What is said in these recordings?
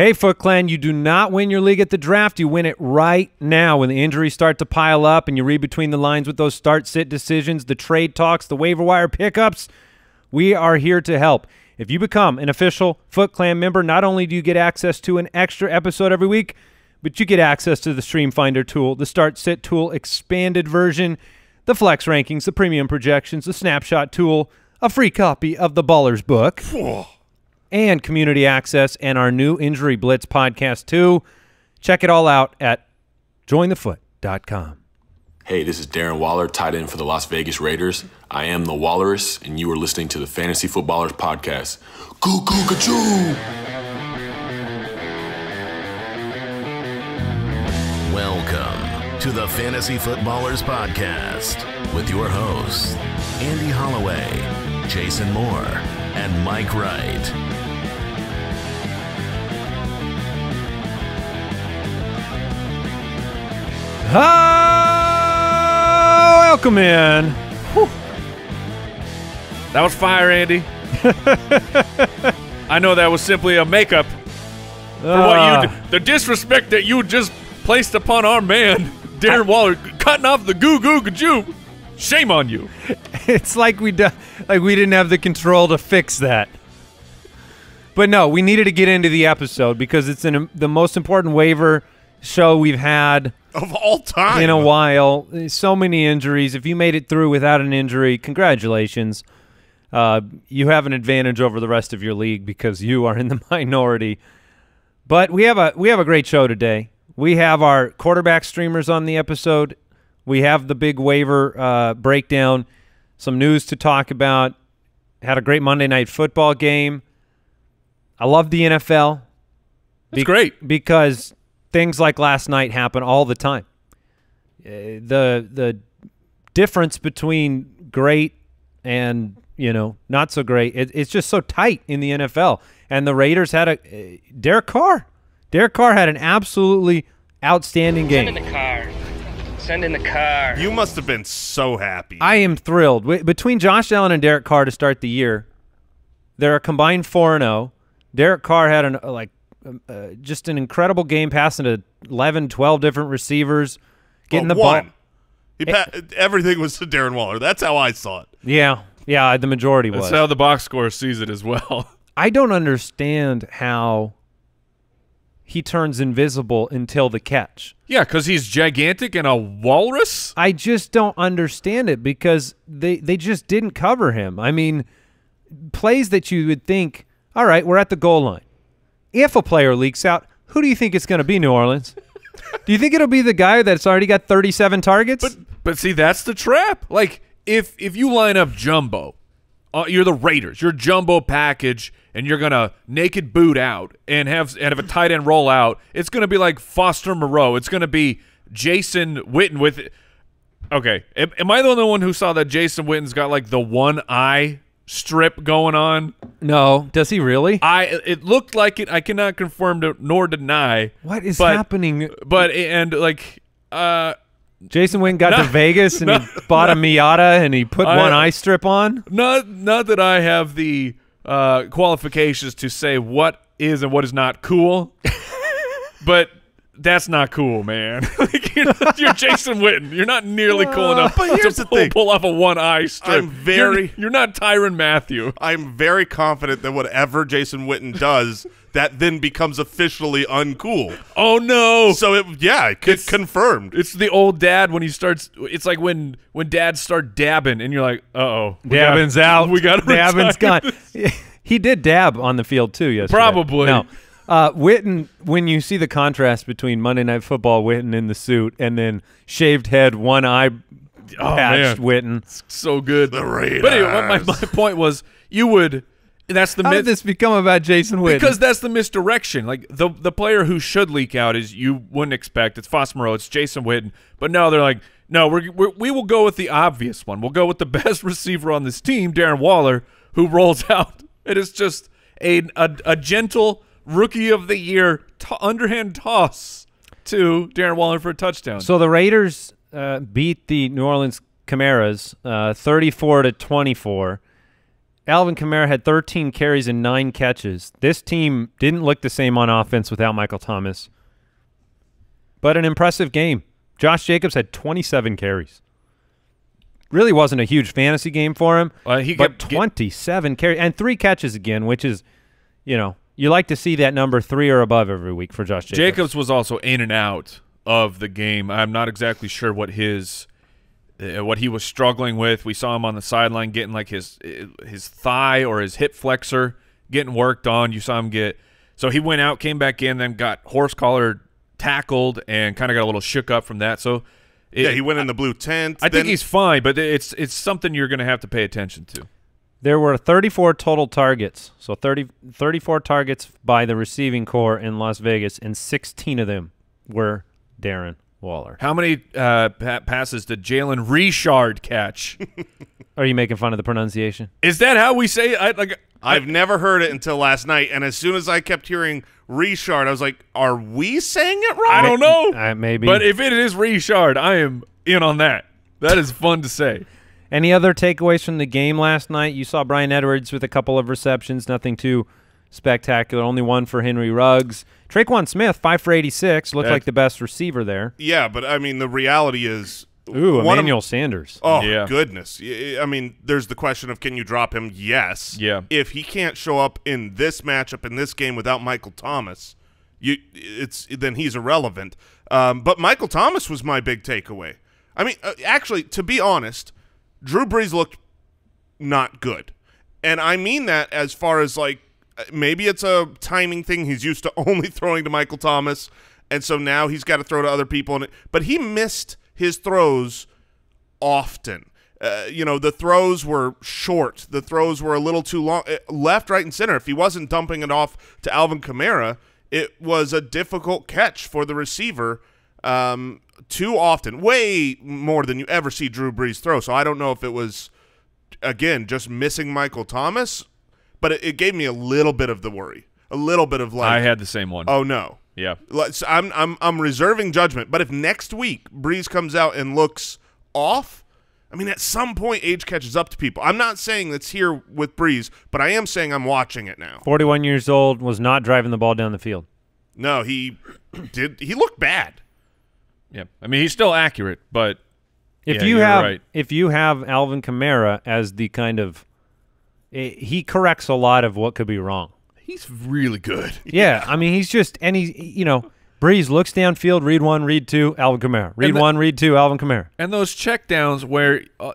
Hey, Foot Clan, you do not win your league at the draft. You win it right now when the injuries start to pile up and you read between the lines with those start-sit decisions, the trade talks, the waiver wire pickups. We are here to help. If you become an official Foot Clan member, not only do you get access to an extra episode every week, but you get access to the Stream Finder tool, the Start Sit tool expanded version, the Flex rankings, the premium projections, the Snapshot tool, a free copy of the Ballers book and community access and our new Injury Blitz podcast too. Check it all out at jointhefoot.com. Hey, this is Darren Waller, tight end for the Las Vegas Raiders. I am the Walrus, and you are listening to the Fantasy Footballers Podcast. Goo gachoo! Welcome to the Fantasy Footballers Podcast with your hosts, Andy Holloway, Jason Moore, and Mike Wright. Ah, welcome in. That was fire, Andy. I know that was simply a makeup for what Ah, you d- the disrespect that you just placed upon our man, Darren Waller, cutting off the goo goo gajoo. Shame on you. it's like we like we didn't have the control to fix that. But no, we needed to get into the episode because it's an, the most important waiver show we've had of all time. in a while. So many injuries. If you made it through without an injury, congratulations. Uh, you have an advantage over the rest of your league because you are in the minority. But we have a we have a great show today. We have our quarterback streamers on the episode. We have the big waiver uh, breakdown. Some news to talk about. Had a great Monday night football game. I love the NFL. That's great. because things like last night happen all the time. Uh, the the difference between great and you know not so great it, it's just so tight in the NFL. And the Raiders had a uh, Derek Carr. Derek Carr had an absolutely outstanding game. Send in the car. Send in the car. You must have been so happy. I am thrilled between Josh Allen and Derek Carr to start the year. They're a combined four and zero. Derek Carr had an uh, like uh, just an incredible game, passing to 11, 12 different receivers, getting But the ball. one. He pa- everything was to Darren Waller. That's how I saw it. Yeah, yeah, the majority That's was. how the box score sees it as well. I don't understand how he turns invisible until the catch. yeah, because he's gigantic and a walrus. I just don't understand it because they they just didn't cover him. I mean, plays that you would think, all right, we're at the goal line. If a player leaks out, who do you think it's going to be, New Orleans? do you think it'll be the guy that's already got 37 targets? But but see, that's the trap. Like if if you line up jumbo, uh, you're the Raiders. You're jumbo package, and you're gonna naked boot out and have and have a tight end roll out. It's gonna be like Foster Moreau. It's gonna be Jason Witten with. Okay, am I the only one who saw that Jason Witten's got like the one eye strip going on? no, does he really? I it looked like it. I cannot confirm to, nor deny. what is but- happening? But and like uh Jason Wynn got to Vegas and no, he bought a Miata and he put I- one eye strip on. Not not that I have the uh, qualifications to say what is and what is not cool, but that's not cool, man. Like, you're, you're Jason Witten. You're not nearly cool enough but here's to the pull, thing. pull off a one eye strip. I'm very- You're, you're not Tyrann Mathieu. I'm very confident that whatever Jason Witten does, that then becomes officially uncool. Oh no! So it, yeah, it It's- confirmed. it's the old dad when he starts. It's like when when dads start dabbing, and you're like, "Uh oh, Dabbin's out. We got dabbing's gone. he did dab on the field too yesterday. Probably. No. Uh, Witten, when you see the contrast between Monday Night Football Witten in the suit and then shaved head, one eye patched Witten, So good. The Raiders. But anyway, my, my point was, you would. That's the how myth. did this become about Jason Witten? Because that's the misdirection. Like the the player who should leak out is you wouldn't expect. It's Foss Moreau. It's Jason Witten. But no, they're like, no, we're, we're we will go with the obvious one. We'll go with the best receiver on this team, Darren Waller, who rolls out. It is just a a, a gentle rookie of the year underhand toss to Darren Waller for a touchdown. So the Raiders uh, beat the New Orleans Kamaras uh, 34 to 24. Alvin Kamara had 13 carries and nine catches. This team didn't look the same on offense without Michael Thomas, but an impressive game. Josh Jacobs had 27 carries. Really wasn't a huge fantasy game for him, Uh, he but kept 27 carries and three catches again, which is, you know, you like to see that number three or above every week for Josh Jacobs. Jacobs was also in and out of the game. I'm not exactly sure what his uh, what he was struggling with. We saw him on the sideline getting like his his thigh or his hip flexor getting worked on. You saw him get so he went out, came back in, then got horse collared, tackled, and kind of got a little shook up from that. So it, yeah, he went in the blue tent. I think he's fine, but it's it's something you're going to have to pay attention to. There were 34 total targets, so 30, 34 targets by the receiving core in Las Vegas, and 16 of them were Darren Waller. How many uh, pa- passes did Jalen Richard catch? Are you making fun of the pronunciation? Is that how we say? It? I like. I've never heard it until last night, and as soon as I kept hearing Richard, I was like, "Are we saying it wrong?" I don't know. Uh, maybe. But if it is Richard, I am in on that. That is fun to say. Any other takeaways from the game last night? You saw Bryan Edwards with a couple of receptions, nothing too spectacular. Only one for Henry Ruggs. Tre'Quan Smith, five for 86, looked That- like the best receiver there. Yeah, but I mean, the reality is, Ooh, one of- Emmanuel Sanders. Oh Yeah. goodness! I mean, there's the question of can you drop him? Yes. Yeah. If he can't show up in this matchup in this game without Michael Thomas, you it's then he's irrelevant. Um, but Michael Thomas was my big takeaway. I mean, uh, actually, to be honest, Drew Brees looked not good, and I mean that as far as like maybe it's a timing thing. He's used to only throwing to Michael Thomas, and so now he's got to throw to other people. And but he missed his throws often. Uh, you know, the throws were short. The throws were a little too long, uh, left, right, and center. If he wasn't dumping it off to Alvin Kamara, it was a difficult catch for the receiver um, too often, way more than you ever see Drew Brees throw. So I don't know if it was, again, just missing Michael Thomas, but it, it gave me a little bit of the worry, a little bit of like, I had the same one. oh no, yeah. Let's, I'm I'm I'm reserving judgment. But if next week Brees comes out and looks off, I mean, at some point age catches up to people. I'm not saying it's here with Brees, but I am saying I'm watching it now. 41 years old, was not driving the ball down the field. No, he did. He looked bad. Yeah. I mean, he's still accurate, but If Yeah, you have right. if you have Alvin Kamara as the kind of eh, he corrects a lot of what could be wrong. he's really good. Yeah, I mean he's just and he's you know Brees looks downfield, read one, read two, Alvin Kamara. Read the- one, read two, Alvin Kamara. And those checkdowns where uh,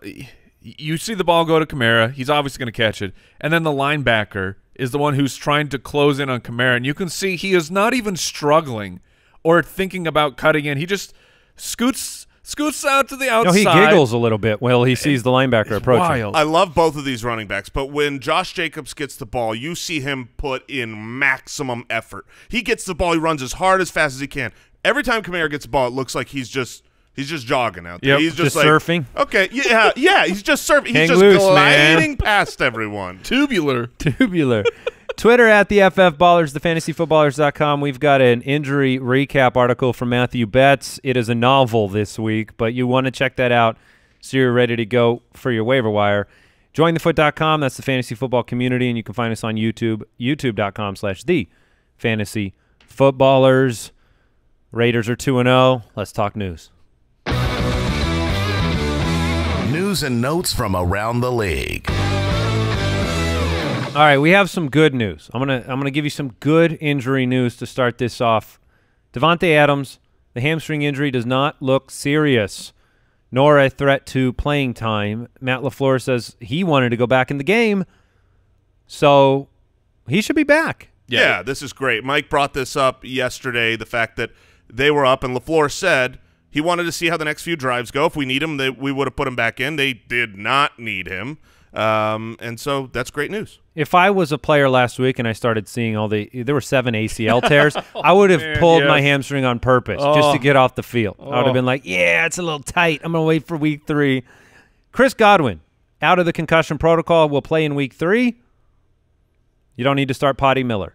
you see the ball go to Kamara, he's obviously going to catch it, and then the linebacker is the one who's trying to close in on Kamara, and you can see he is not even struggling or thinking about cutting in. He just scoots scoots out to the outside. No, he giggles a little bit while he sees the linebacker approaching. Wild. I love both of these running backs, but when Josh Jacobs gets the ball, you see him put in maximum effort. He gets the ball, he runs as hard as fast as he can. Every time Kamara gets the ball, it looks like he's just he's just jogging out there. Yep, he's just, just like, surfing. Okay, yeah, yeah, he's just surfing. He's Hang just loose, man. past everyone. tubular. Tubular. Twitter at the FF Ballers, thefantasyfootballers.com. We've got an injury recap article from Matthew Betz. It is a novel this week, but you want to check that out so you're ready to go for your waiver wire. Join Jointhefoot.com. That's the fantasy football community, and you can find us on YouTube, youtube.com slash the fantasy footballers. Raiders are 2 0. Let's talk news. News and notes from around the league. All right, we have some good news. I'm gonna I'm gonna give you some good injury news to start this off. Davante Adams, the hamstring injury does not look serious, nor a threat to playing time. Matt Lafleur says he wanted to go back in the game, so he should be back. Yeah. this is great. Mike brought this up yesterday. The fact that they were up and Lafleur said he wanted to see how the next few drives go. If we need him, they, we would have put him back in. They did not need him, um, and so that's great news. If I was a player last week and I started seeing all the there were seven ACL tears, I would have man, pulled my hamstring on purpose just to Oh. get off the field. I would Oh. have been like, "Yeah, it's a little tight. I'm gonna wait for week three. Chris Godwin out of the concussion protocol will play in week three. You don't need to start Scotty Miller.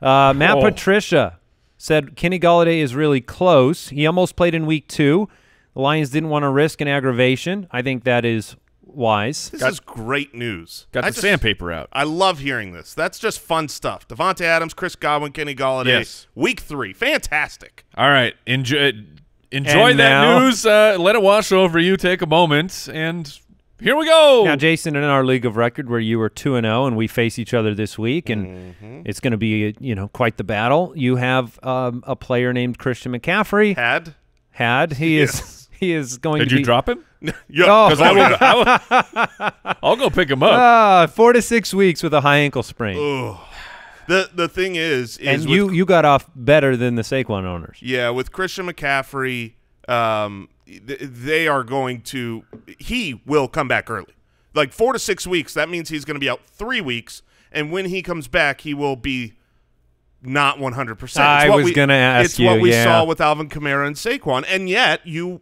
Uh, Matt Oh. Patricia said Kenny Golladay is really close. He almost played in week two. The Lions didn't want to risk an aggravation. I think that is wise. This Got- is great news. Got I the just- sandpaper out. I love hearing this. That's just fun stuff. Davante Adams, Chris Godwin, Kenny Golladay. Yes. Week three, fantastic. All right, enjoy enjoy And that now- news. Uh, let it wash over you. Take a moment, and here we go. Now, Jason, in our league of record, where you were two and zero, and we face each other this week, and Mm-hmm. it's going to be you know quite the battle. You have um, a player named Christian McCaffrey. Had Had he Yes. is he is going Did to you be drop him? yeah. Oh. I will, I will, I'll go pick him up. Ah, four to six weeks with a high ankle sprain, The the thing is, is and with, you you got off better than the Saquon owners. yeah, with Christian McCaffrey, um, th- they are going to. He will come back early, like four to six weeks. That means he's going to be out three weeks, and when he comes back, he will be not one hundred percent. I was gonna ask It's you, It's what we yeah. saw with Alvin Kamara and Saquon, and yet you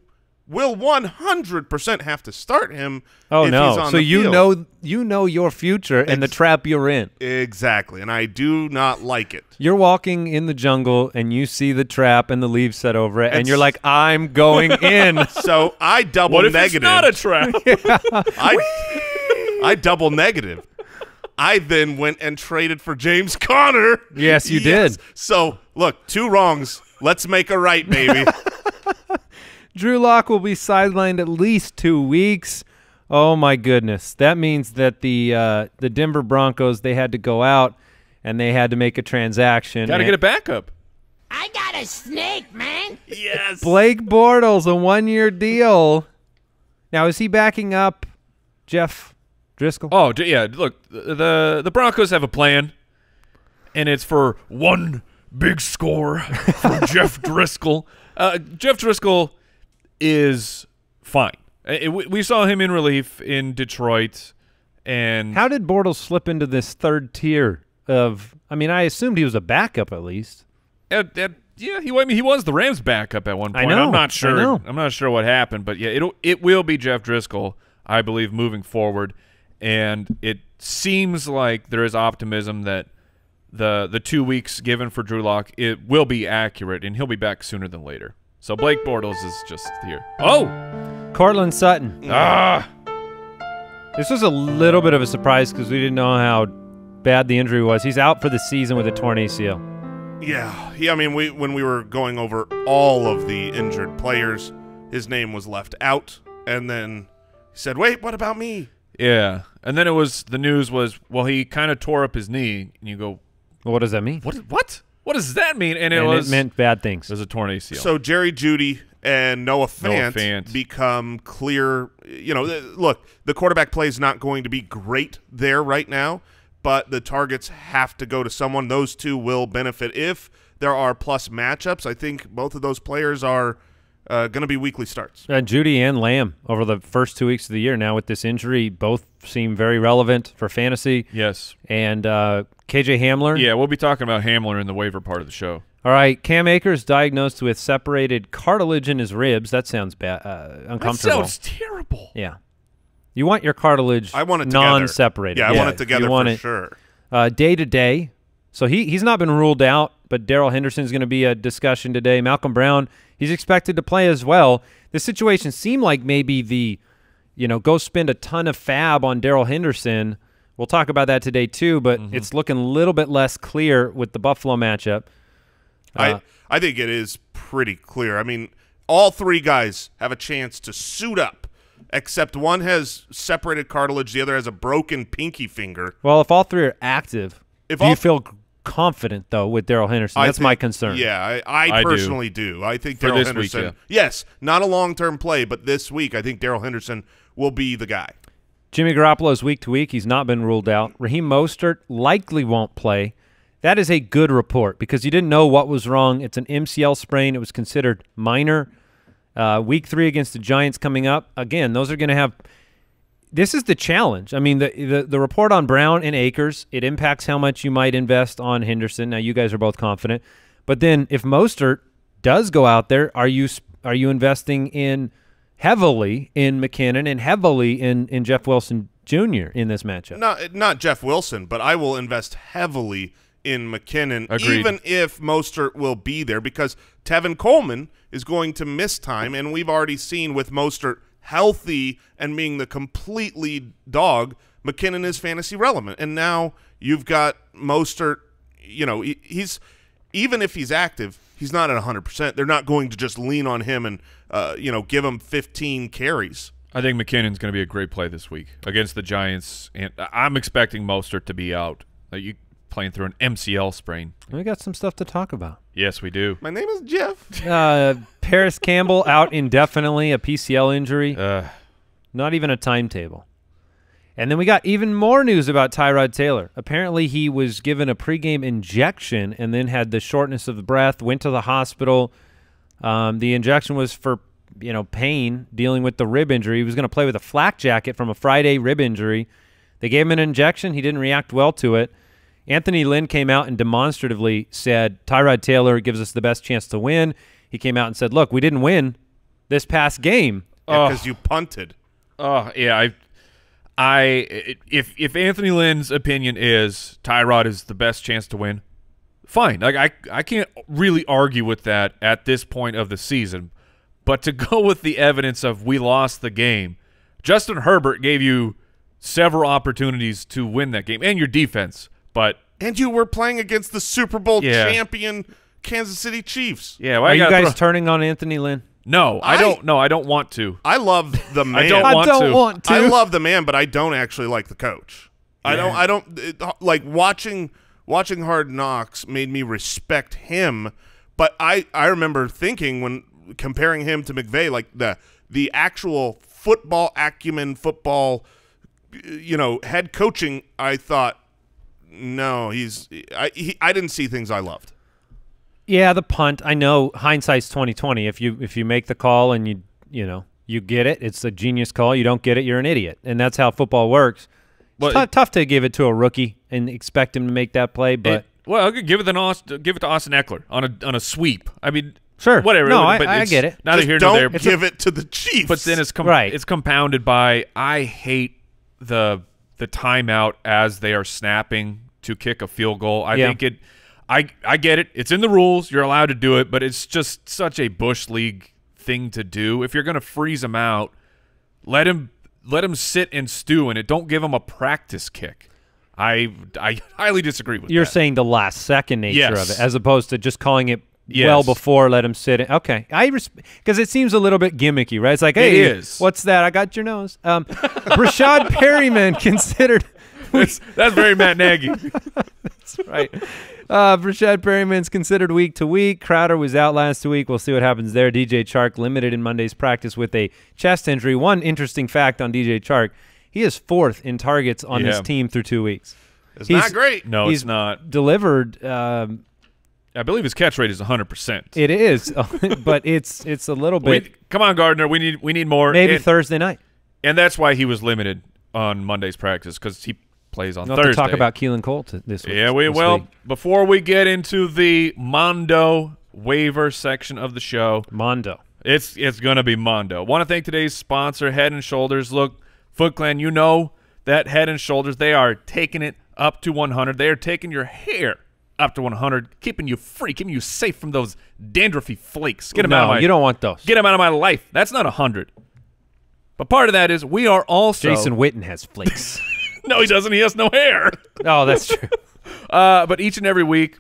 will one hundred percent have to start him. Oh if no! he's on So the you field. know you know your future and the trap you're in. exactly, and I do not like it. You're walking in the jungle and you see the trap and the leaves set over it, and you're like, "I'm going in." So I double what if negative. it's not a trap? I, I double negative. I then went and traded for James Conner. Yes, you did. So look, two wrongs. Let's make a right, baby. Drew Lock will be sidelined at least two weeks. Oh my goodness! That means that the uh, the Denver Broncos they had to go out and they had to make a transaction. Got to get a backup. I got a snake, man. yes. Blake Bortles a one year deal. Now is he backing up Jeff Driskel? Oh, yeah. Look, the the Broncos have a plan, and it's for one big score for Jeff Driskel. Uh, Jeff Driskel is fine. Uh, we, we saw him in relief in Detroit, and How did Bortles slip into this third tier of? I mean, I assumed he was a backup at least. at, at, yeah, he I mean, he was the Rams' backup at one point. I know, I'm not sure. know. I'm not sure what happened, but yeah, it it will be Jeff Driskel, I believe, moving forward. And it seems like there is optimism that the the two weeks given for Drew Lock it will be accurate, and he'll be back sooner than later. So Blake Bortles is just here. Oh, Courtland Sutton. ah, This was a little bit of a surprise because we didn't know how bad the injury was. He's out for the season with a torn ACL. Yeah. Yeah. I mean, we when we were going over all of the injured players, his name was left out, and then he said, "Wait, what about me?" yeah. And then it was the news was well, he kind of tore up his knee, and you go, Well, what does that mean? what? What? What does that mean? And it and was it meant bad things. it was a torn ACL. So Jerry Jeudy and Noah Fant, Fant. become clear. You know, look, the quarterback play is not going to be great there right now, but the targets have to go to someone. Those two will benefit if there are plus matchups. I think both of those players are uh, going to be weekly starts. Uh, Jeudy and Lamb over the first two weeks of the year. Now with this injury, both seem very relevant for fantasy. yes. And uh, KJ Hamler. Yeah, we'll be talking about Hamler in the waiver part of the show. All right. Cam Akers diagnosed with separated cartilage in his ribs. That sounds bad. Uh, uncomfortable. That sounds terrible. yeah. You want your cartilage I want it non-separated. Yeah, I want it together you want for it, sure. uh, day to day. So he he's not been ruled out, but Darrell Henderson's going to be a discussion today. Malcolm Brown, he's expected to play as well. This situation seemed like maybe the, you know, go spend a ton of FAAB on Darrell Henderson. We'll talk about that today too, but Mm-hmm. it's looking a little bit less clear with the Buffalo matchup. Uh, I I think it is pretty clear. I mean, all three guys have a chance to suit up, except one has separated cartilage, the other has a broken pinky finger. Well, if all three are active, If do you feel confident though with Darrell Henderson? That's my concern. Yeah, I, I, I personally do. I think Darrell this week, Henderson. yeah. Yes, not a long term play, but this week I think Darrell Henderson will be the guy. Jimmy Garoppolo is week to week. He's not been ruled out. Raheem Mostert likely won't play. That is a good report because you didn't know what was wrong. It's an MCL sprain. It was considered minor. Uh, week three against the Giants coming up. Again, those are going to have. This is the challenge. I mean, the, the the report on Brown and Akers it impacts how much you might invest on Henderson. Now you guys are both confident, but then if Mostert does go out there, are you are you investing in heavily in McKinnon and heavily in in Jeff Wilson Jr. in this matchup? Not not Jeff Wilson, but I will invest heavily in McKinnon, Agreed. even if Mostert will be there, because Tevin Coleman is going to miss time, and we've already seen with Mostert healthy and being the complete lead dog, McKinnon is fantasy relevant. And now you've got Mostert. You know, he's even if he's active, he's not at 100%. They're not going to just lean on him and, uh, you know, give him 15 carries. I think McKinnon's going to be a great play this week against the Giants, and I'm expecting Mostert to be out. You playing through an MCL sprain? We got some stuff to talk about. Yes, we do. My name is Jeff. Uh, Parris Campbell out indefinitely, a PCL injury. Uh, Not even a timetable. And then we got even more news about Tyrod Taylor. Apparently, he was given a pregame injection and then had the shortness of the breath, went to the hospital. Um, the injection was for, you know, pain, dealing with the rib injury. He was going to play with a flak jacket from a Friday rib injury. They gave him an injection. He didn't react well to it. Anthony Lynn came out and demonstratively said Tyrod Taylor gives us the best chance to win. He came out and said, look, we didn't win this past game. Because you punted. oh yeah, I, I if if Anthony Lynn's opinion is Tyrod is the best chance to win, fine. Like I I can't really argue with that at this point of the season. But to go with the evidence of we lost the game, Justin Herbert gave you several opportunities to win that game and your defense. But And you were playing against the Super Bowl Yeah. champion Kansas City Chiefs. yeah, well, Are you guys throw- turning on Anthony Lynn? no, I, I- don't. No, I don't want to. I love the man. don't I don't to. want to. I love the man, but I don't actually like the coach. I don't. I don't it, like watching watching Hard Knocks made me respect him. But I I remember thinking when comparing him to McVay, like the the actual football acumen, football, you know, head coaching. I thought no, he's I he, I didn't see things I loved. Yeah, the punt. I know hindsight's twenty twenty. If you if you make the call and you you know you get it, it's a genius call. You don't get it, you're an idiot, and that's how football works. Well, it's it- tough to give it to a rookie and expect him to make that play, but It- well, I could give it an Austin, give it to Austin Ekeler on a on a sweep. I mean, Sure. whatever. No, I- but I it's get it. Neither Just here nor don't there. give it to the Chiefs. But then it's com- Right. it's compounded by I hate the the timeout as they are snapping to kick a field goal. I Yeah. think it. I I get it. It's in the rules. You're allowed to do it, but it's just such a bush league thing to do. If you're going to freeze him out, let him let him sit and stew in it. Don't give him a practice kick. I I highly disagree with that. you're that. saying the last second nature Yes. of it, as opposed to just calling it Yes. well before let him sit. In. Okay, I because it seems a little bit gimmicky, right? It's like, hey, is. what's that? I got your nose. Um, Breshad Perriman considered. that's, that's very Matt Nagy. That's right. Uh, Breshad Perriman's considered week to week. Crowder was out last week. We'll see what happens there. DJ Chark limited in Monday's practice with a chest injury. One interesting fact on DJ Chark: he is fourth in targets on this Yeah. team through two weeks. it's he's- not great. No, He's it's not. Delivered. Um, I believe his catch rate is 100. percent it is, but it's it's a little bit. Come on, Gardner. We need we need more. Maybe and, Thursday night. and that's why he was limited on Monday's practice because he plays on We'll Thursday. have to talk about Keelan Cole this week. Yeah, we this well week. before we get into the Mondo waiver section of the show, Mondo. it's it's gonna be Mondo. Want to thank today's sponsor, Head and Shoulders. Look, Foot Clan, you know that Head and Shoulders they are taking it up to 100. They are taking your hair up to 100, keeping you free, keeping you safe from those dandruffy flakes. Get them out of No, my you don't want those. get them out of my life. That's not 100. But part of that is we are also Jason Witten has flakes. No, he doesn't. He has no hair. oh, that's true. Uh, but each and every week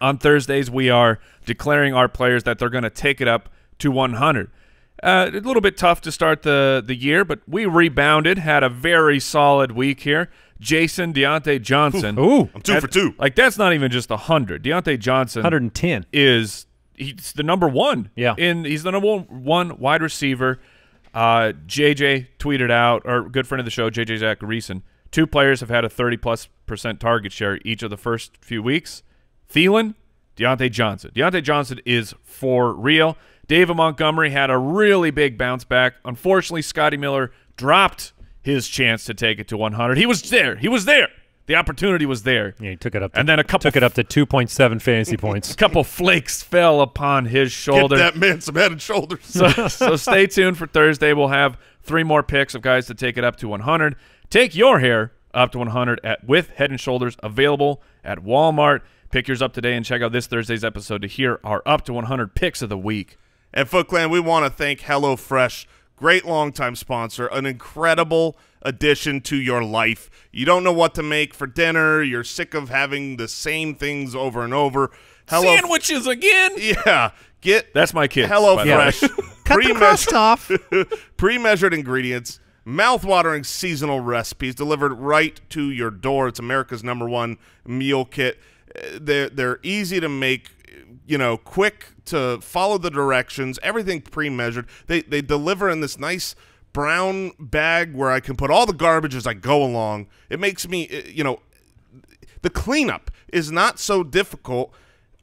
on Thursdays, we are declaring our players that they're going to take it up to 100. Uh, a little bit tough to start the, the year, but we rebounded, had a very solid week here. Jason Diontae Johnson. Ooh, I'm two for two. Like, that's not even just a 100. Diontae Johnson 110. is he's the number one. Yeah. In he's the number one wide receiver. Uh, JJ tweeted out, or good friend of the show, JJ Zachariason. Two players have had a 30 plus percent target share each of the first few weeks. Thielen, Diontae Johnson. Diontae Johnson is for real. David Montgomery had a really big bounce back. Unfortunately, Scotty Miller dropped his chance to take it to 100. He was there. He was there. The opportunity was there. Yeah, he took it up. To, And then a couple took it up to 2.7 fantasy points. A couple flakes fell upon his shoulder. Get shoulder. that man some head and shoulders. So, so stay tuned for Thursday. We'll have three more picks of guys to take it up to 100. Take your hair up to 100 at with Head and Shoulders available at Walmart. Pick yours up today and check out this Thursday's episode to hear our up to 100 picks of the week. At Foot Clan, we want to thank HelloFresh great longtime sponsor, an incredible addition to your life. You don't know what to make for dinner. You're sick of having the same things over and over. Hello, Sandwiches again. yeah. Get That's my kid. Hello by the way. Fresh. Cut the crust off. pre-measured ingredients, mouth-watering seasonal recipes delivered right to your door. It's America's number one meal kit. Uh, They're they're easy to make, you know, quick to follow the directions. Everything pre-measured. They they deliver in this nice brown bag where I can put all the garbage as I go along. It makes me, uh, you know, the cleanup is not so difficult.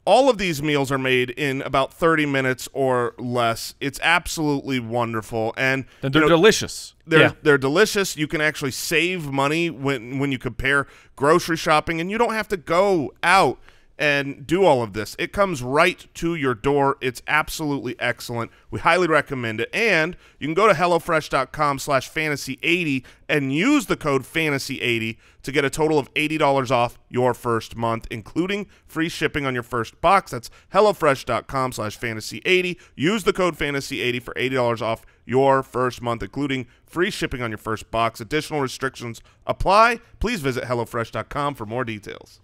All of these meals are made in about 30 minutes or less. It's absolutely wonderful. And And they're know, delicious. they're Yeah. they're delicious. You can actually save money when when you compare grocery shopping, and you don't have to go out and do all of this. It comes right to your door. It's absolutely excellent. We highly recommend it. And you can go to HelloFresh.com slash fantasy80 and use the code fantasy80 to get a total of $80 off your first month, including free shipping on your first box. That's HelloFresh.com slash fantasy80. Use the code fantasy80 for $80 off your first month, including free shipping on your first box. Additional restrictions apply. Please visit HelloFresh.com for more details.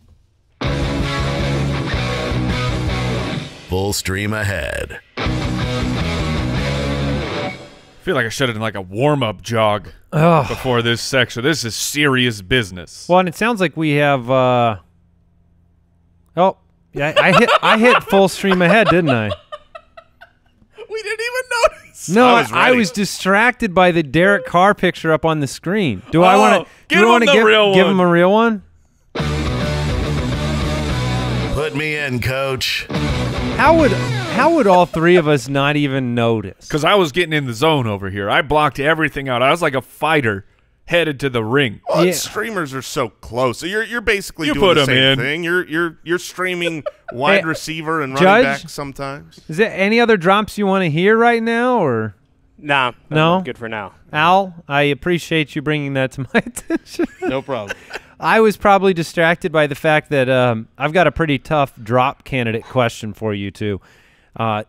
Full stream ahead. I feel like I should have done like a warm up jog Ugh. before this section. This is serious business. Well, and it sounds like we have. uh Oh, yeah, I hit. I hit full stream ahead, didn't I? we didn't even notice. No, I I was was, I was distracted by the Derek Carr picture up on the screen. Do I Oh, want to? give Do I him want to the give, real give him a real one? Put me in, coach. How would how would all three of us not even notice? Because I was getting in the zone over here. I blocked everything out. I was like a fighter headed to the ring. Well, Yeah. streamers are so close. So you're you're basically You doing put the 'em same in. thing. You're you're you're streaming wide Hey, receiver and Judge? running back sometimes. Is there any other drops you want to hear right now, or Nah, No? Good for now. Al? I appreciate you bringing that to my attention. No problem. I was probably distracted by the fact that um, I've got a pretty tough drop candidate question for you too. Uh,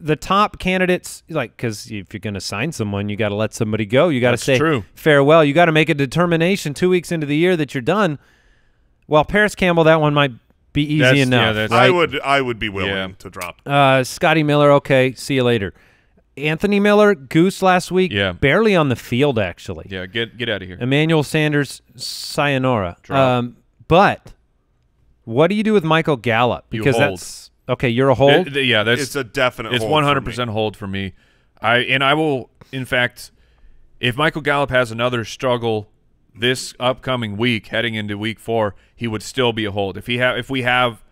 the top candidates, like, because if you're going to sign someone, you got to let somebody go. You got to say true. farewell. You got to make a determination two weeks into the year that you're done. Well, Parris Campbell, that one might be easy That's- enough. yeah, that's- I would I would be willing Yeah. to drop. Uh, Scotty Miller, okay, see you later. Anthony Miller, Goose last week, Yeah. barely on the field actually. Yeah, get get out of here. Emmanuel Sanders, sayonara. Um, but what do you do with Michael Gallup? You Because hold. that's okay. You're a hold. It- yeah, that's It's a definite. it's hold for hundred percent hold for me. I and I will, in fact, if Michael Gallup has another struggle this upcoming week, heading into week four, he would still be a hold. If he have, if we have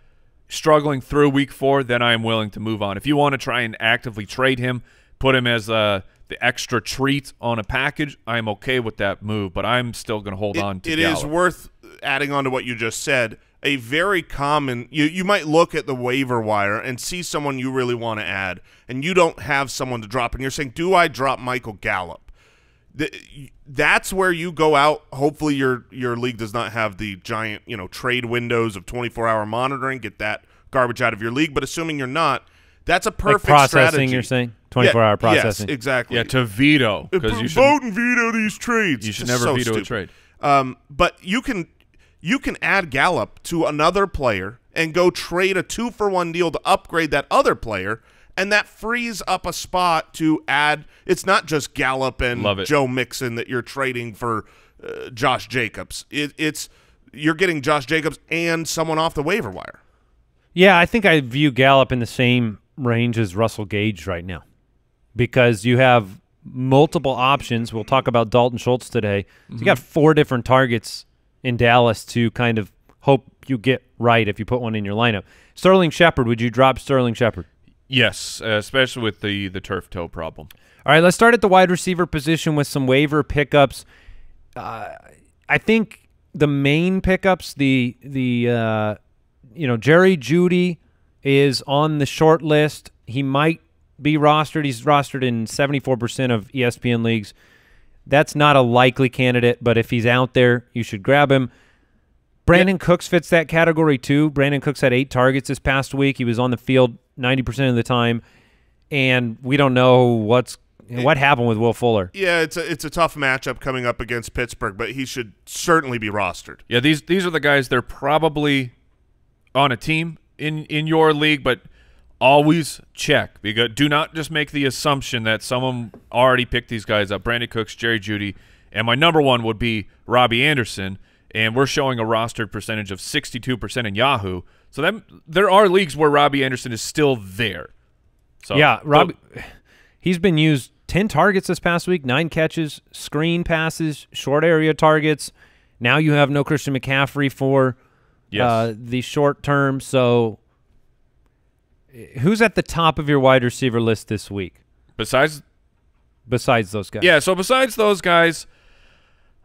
struggling through week four, then I am willing to move on. If you want to try and actively trade him, put him as uh, the extra treat on a package, I'm okay with that move. But I'm still going to hold It- on to it is Gallup. worth adding on to what you just said. A very common you you might look at the waiver wire and see someone you really want to add, and you don't have someone to drop, and you're saying, "Do I drop Michael Gallup?" Th- That's where you go out. Hopefully, your your league does not have the giant you know trade windows of 24 hour monitoring. Get that garbage out of your league. But assuming you're not, that's a like perfect processing, strategy. you're saying 24 hour processing. Yes, exactly. yeah, to veto Uh, because you should vote and veto these trades. you should never so veto stupid. a trade. Um, but you can you can add Gallup to another player and go trade a two for one deal to upgrade that other player, and that frees up a spot to add. It's not just Gallup and Love. Joe Mixon that you're trading for uh, Josh Jacobs. It, it's you're getting Josh Jacobs and someone off the waiver wire. Yeah, I think I view Gallup in the same range as Russell Gage right now because you have multiple options. We'll talk about Dalton Schultz today. So you got four different targets in Dallas to kind of hope you get right if you put one in your lineup. Sterling Shepard, would you drop Sterling Shepard? Yes, uh, especially with the the turf toe problem. All right, let's start at the wide receiver position with some waiver pickups. Uh, I think the main pickups, the the uh, you know Jerry Jeudy is on the short list. He might be rostered. He's rostered in seventy four percent of ESPN leagues. That's not a likely candidate, but if he's out there, you should grab him. Brandin Cooks fits that category too. Brandin Cooks had eight targets this past week. He was on the field ninety percent of the time and we don't know what's what happened with Will Fuller? Yeah, it's a it's a tough matchup coming up against Pittsburgh, but he should certainly be rostered. Yeah, these these are the guys. They're probably on a team in in your league, but always check because do not just make the assumption that someone already picked these guys up. Brandin Cooks, Jerry Jeudy, and my number one would be Robbie Anderson, and we're showing a rostered percentage of sixty two percent in Yahoo. So that there are leagues where Robbie Anderson is still there. So yeah, Rob, he's been used 10 targets this past week, nine catches, screen passes, short area targets. Now you have no Christian McCaffrey for Yes. uh, the short term. So who's at the top of your wide receiver list this week besides besides those guys? Yeah, so besides those guys,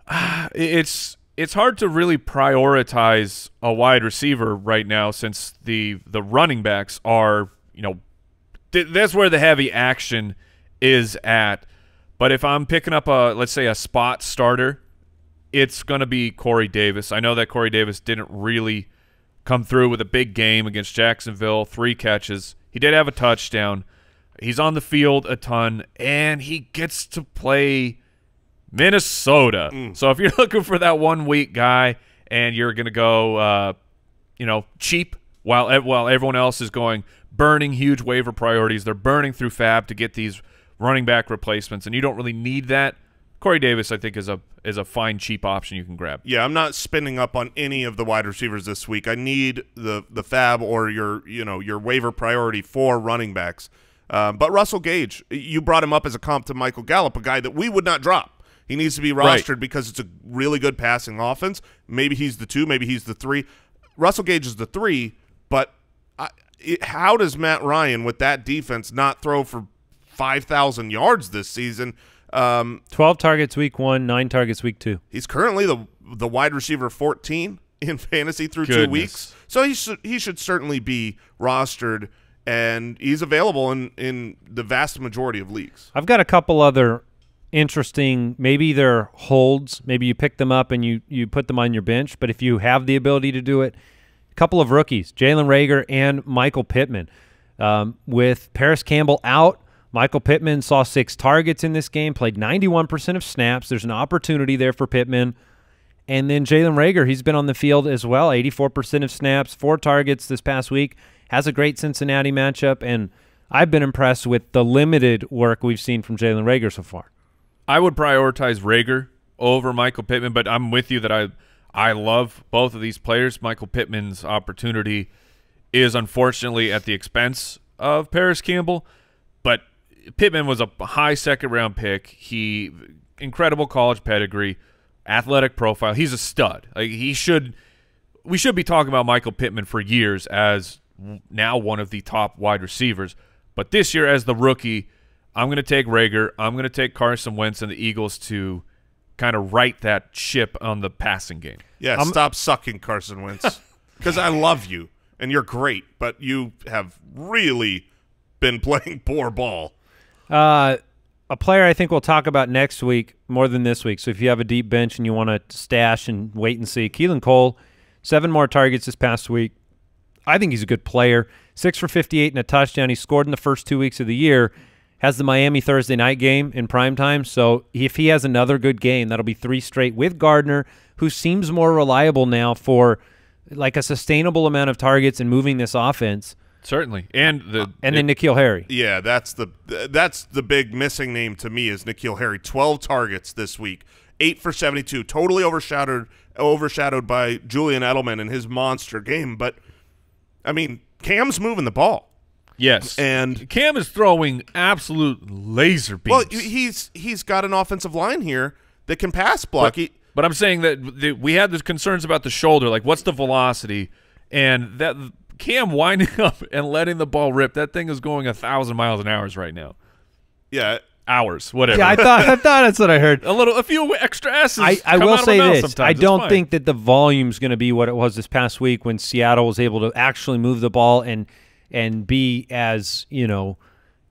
it's it's hard to really prioritize a wide receiver right now since the the running backs are, you know, th that's where the heavy action is at. But if I'm picking up a let's say a spot starter, it's going to be Corey Davis. I know that Corey Davis didn't really come through with a big game against Jacksonville, three catches. He did have a touchdown. He's on the field a ton, and he gets to play Minnesota. So if you're looking for that one week guy and you're going to go, uh, you know, cheap while while everyone else is going burning huge waiver priorities, they're burning through FAAB to get these running back replacements, and you don't really need that. Corey Davis, I think, is a is a fine cheap option you can grab. Yeah, I'm not spending up on any of the wide receivers this week. I need the the FAAB or your you know your waiver priority for running backs. Um, but Russell Gage, you brought him up as a comp to Michael Gallup, a guy that we would not drop. He needs to be Right. rostered because it's a really good passing offense. Maybe he's the two, maybe he's the three. Russell Gage is the three, but I, it, how does Matt Ryan with that defense not throw for five thousand yards this season? Um, 12 targets week one, nine targets week two. He's currently the the wide receiver 14 in fantasy through two weeks, so he should he should certainly be rostered, and he's available in in the vast majority of leagues. I've got a couple other interesting, maybe they're holds. Maybe you pick them up and you, you put them on your bench. But if you have the ability to do it, a couple of rookies, Jalen Reagor and Michael Pittman. Um, with Parris Campbell out, Michael Pittman saw six targets in this game, played 91% of snaps. There's an opportunity there for Pittman. And then Jalen Reagor, he's been on the field as well, 84% of snaps, four targets this past week, has a great Cincinnati matchup, and I've been impressed with the limited work we've seen from Jalen Reagor so far. I would prioritize Reagor over Michael Pittman, but I'm with you that I I love both of these players. Michael Pittman's opportunity is unfortunately at the expense of Parris Campbell, Pittman was a high second round pick. He incredible college pedigree, athletic profile. He's a stud. Like, he should we should be talking about Michael Pittman for years as now one of the top wide receivers. But this year, as the rookie, I'm going to take Reagor. I'm going to take Carson Wentz and the Eagles to kind of right that ship on the passing game. Yeah, stop sucking, Carson Wentz, because I love you and you're great, but you have really been playing poor ball. Uh, a player I think we'll talk about next week more than this week. So if you have a deep bench and you want to stash and wait and see, Keelan Cole, seven more targets this past week. I think he's a good player. Six for 58 and a touchdown. He scored in the first two weeks of the year. Has the Miami Thursday night game in prime time. So if he has another good game, that'll be three straight with Gardner, who seems more reliable now for like a sustainable amount of targets and moving this offense. Certainly, and the uh, And then N'Keal Harry. Yeah, that's the that's the big missing name to me is N'Keal Harry. Twelve targets this week, eight for seventy-two, totally overshadowed overshadowed by Julian Edelman and his monster game. But I mean, Cam's moving the ball. yes, and- Cam is throwing absolute laser beams. Well, he's he's got an offensive line here that can pass block. But, He- but I'm saying that the, we had the concerns about the shoulder, like what's the velocity, and that Cam winding up and letting the ball rip. That thing is going a thousand miles an hour right now. yeah, Hours, whatever. Yeah, I thought I thought that's what I heard. a little, a few extra S's. I, I come will out say this. I don't think that the volume's going to be what it was this past week when Seattle was able to actually move the ball and and be as you know.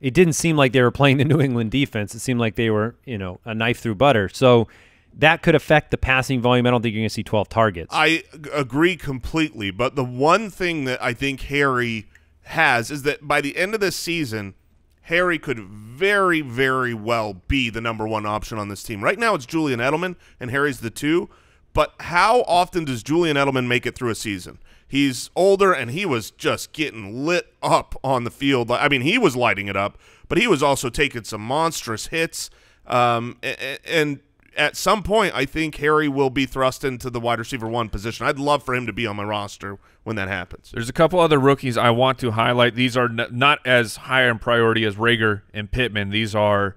It didn't seem like they were playing the New England defense. It seemed like they were, you know, a knife through butter. So that could affect the passing volume. I don't think you're going to see 12 targets. I agree completely. But the one thing that I think Harry has is that by the end of this season, Harry could very, very well be the number one option on this team. Right now, it's Julian Edelman, and Harry's the two. But how often does Julian Edelman make it through a season? He's older, and he was just getting lit up on the field. I mean, he was lighting it up, but he was also taking some monstrous hits. Um, and at some point, I think Harry will be thrust into the wide receiver one position. I'd love for him to be on my roster when that happens. There's a couple other rookies I want to highlight. These are n- not as high in priority as Reagor and Pittman. These are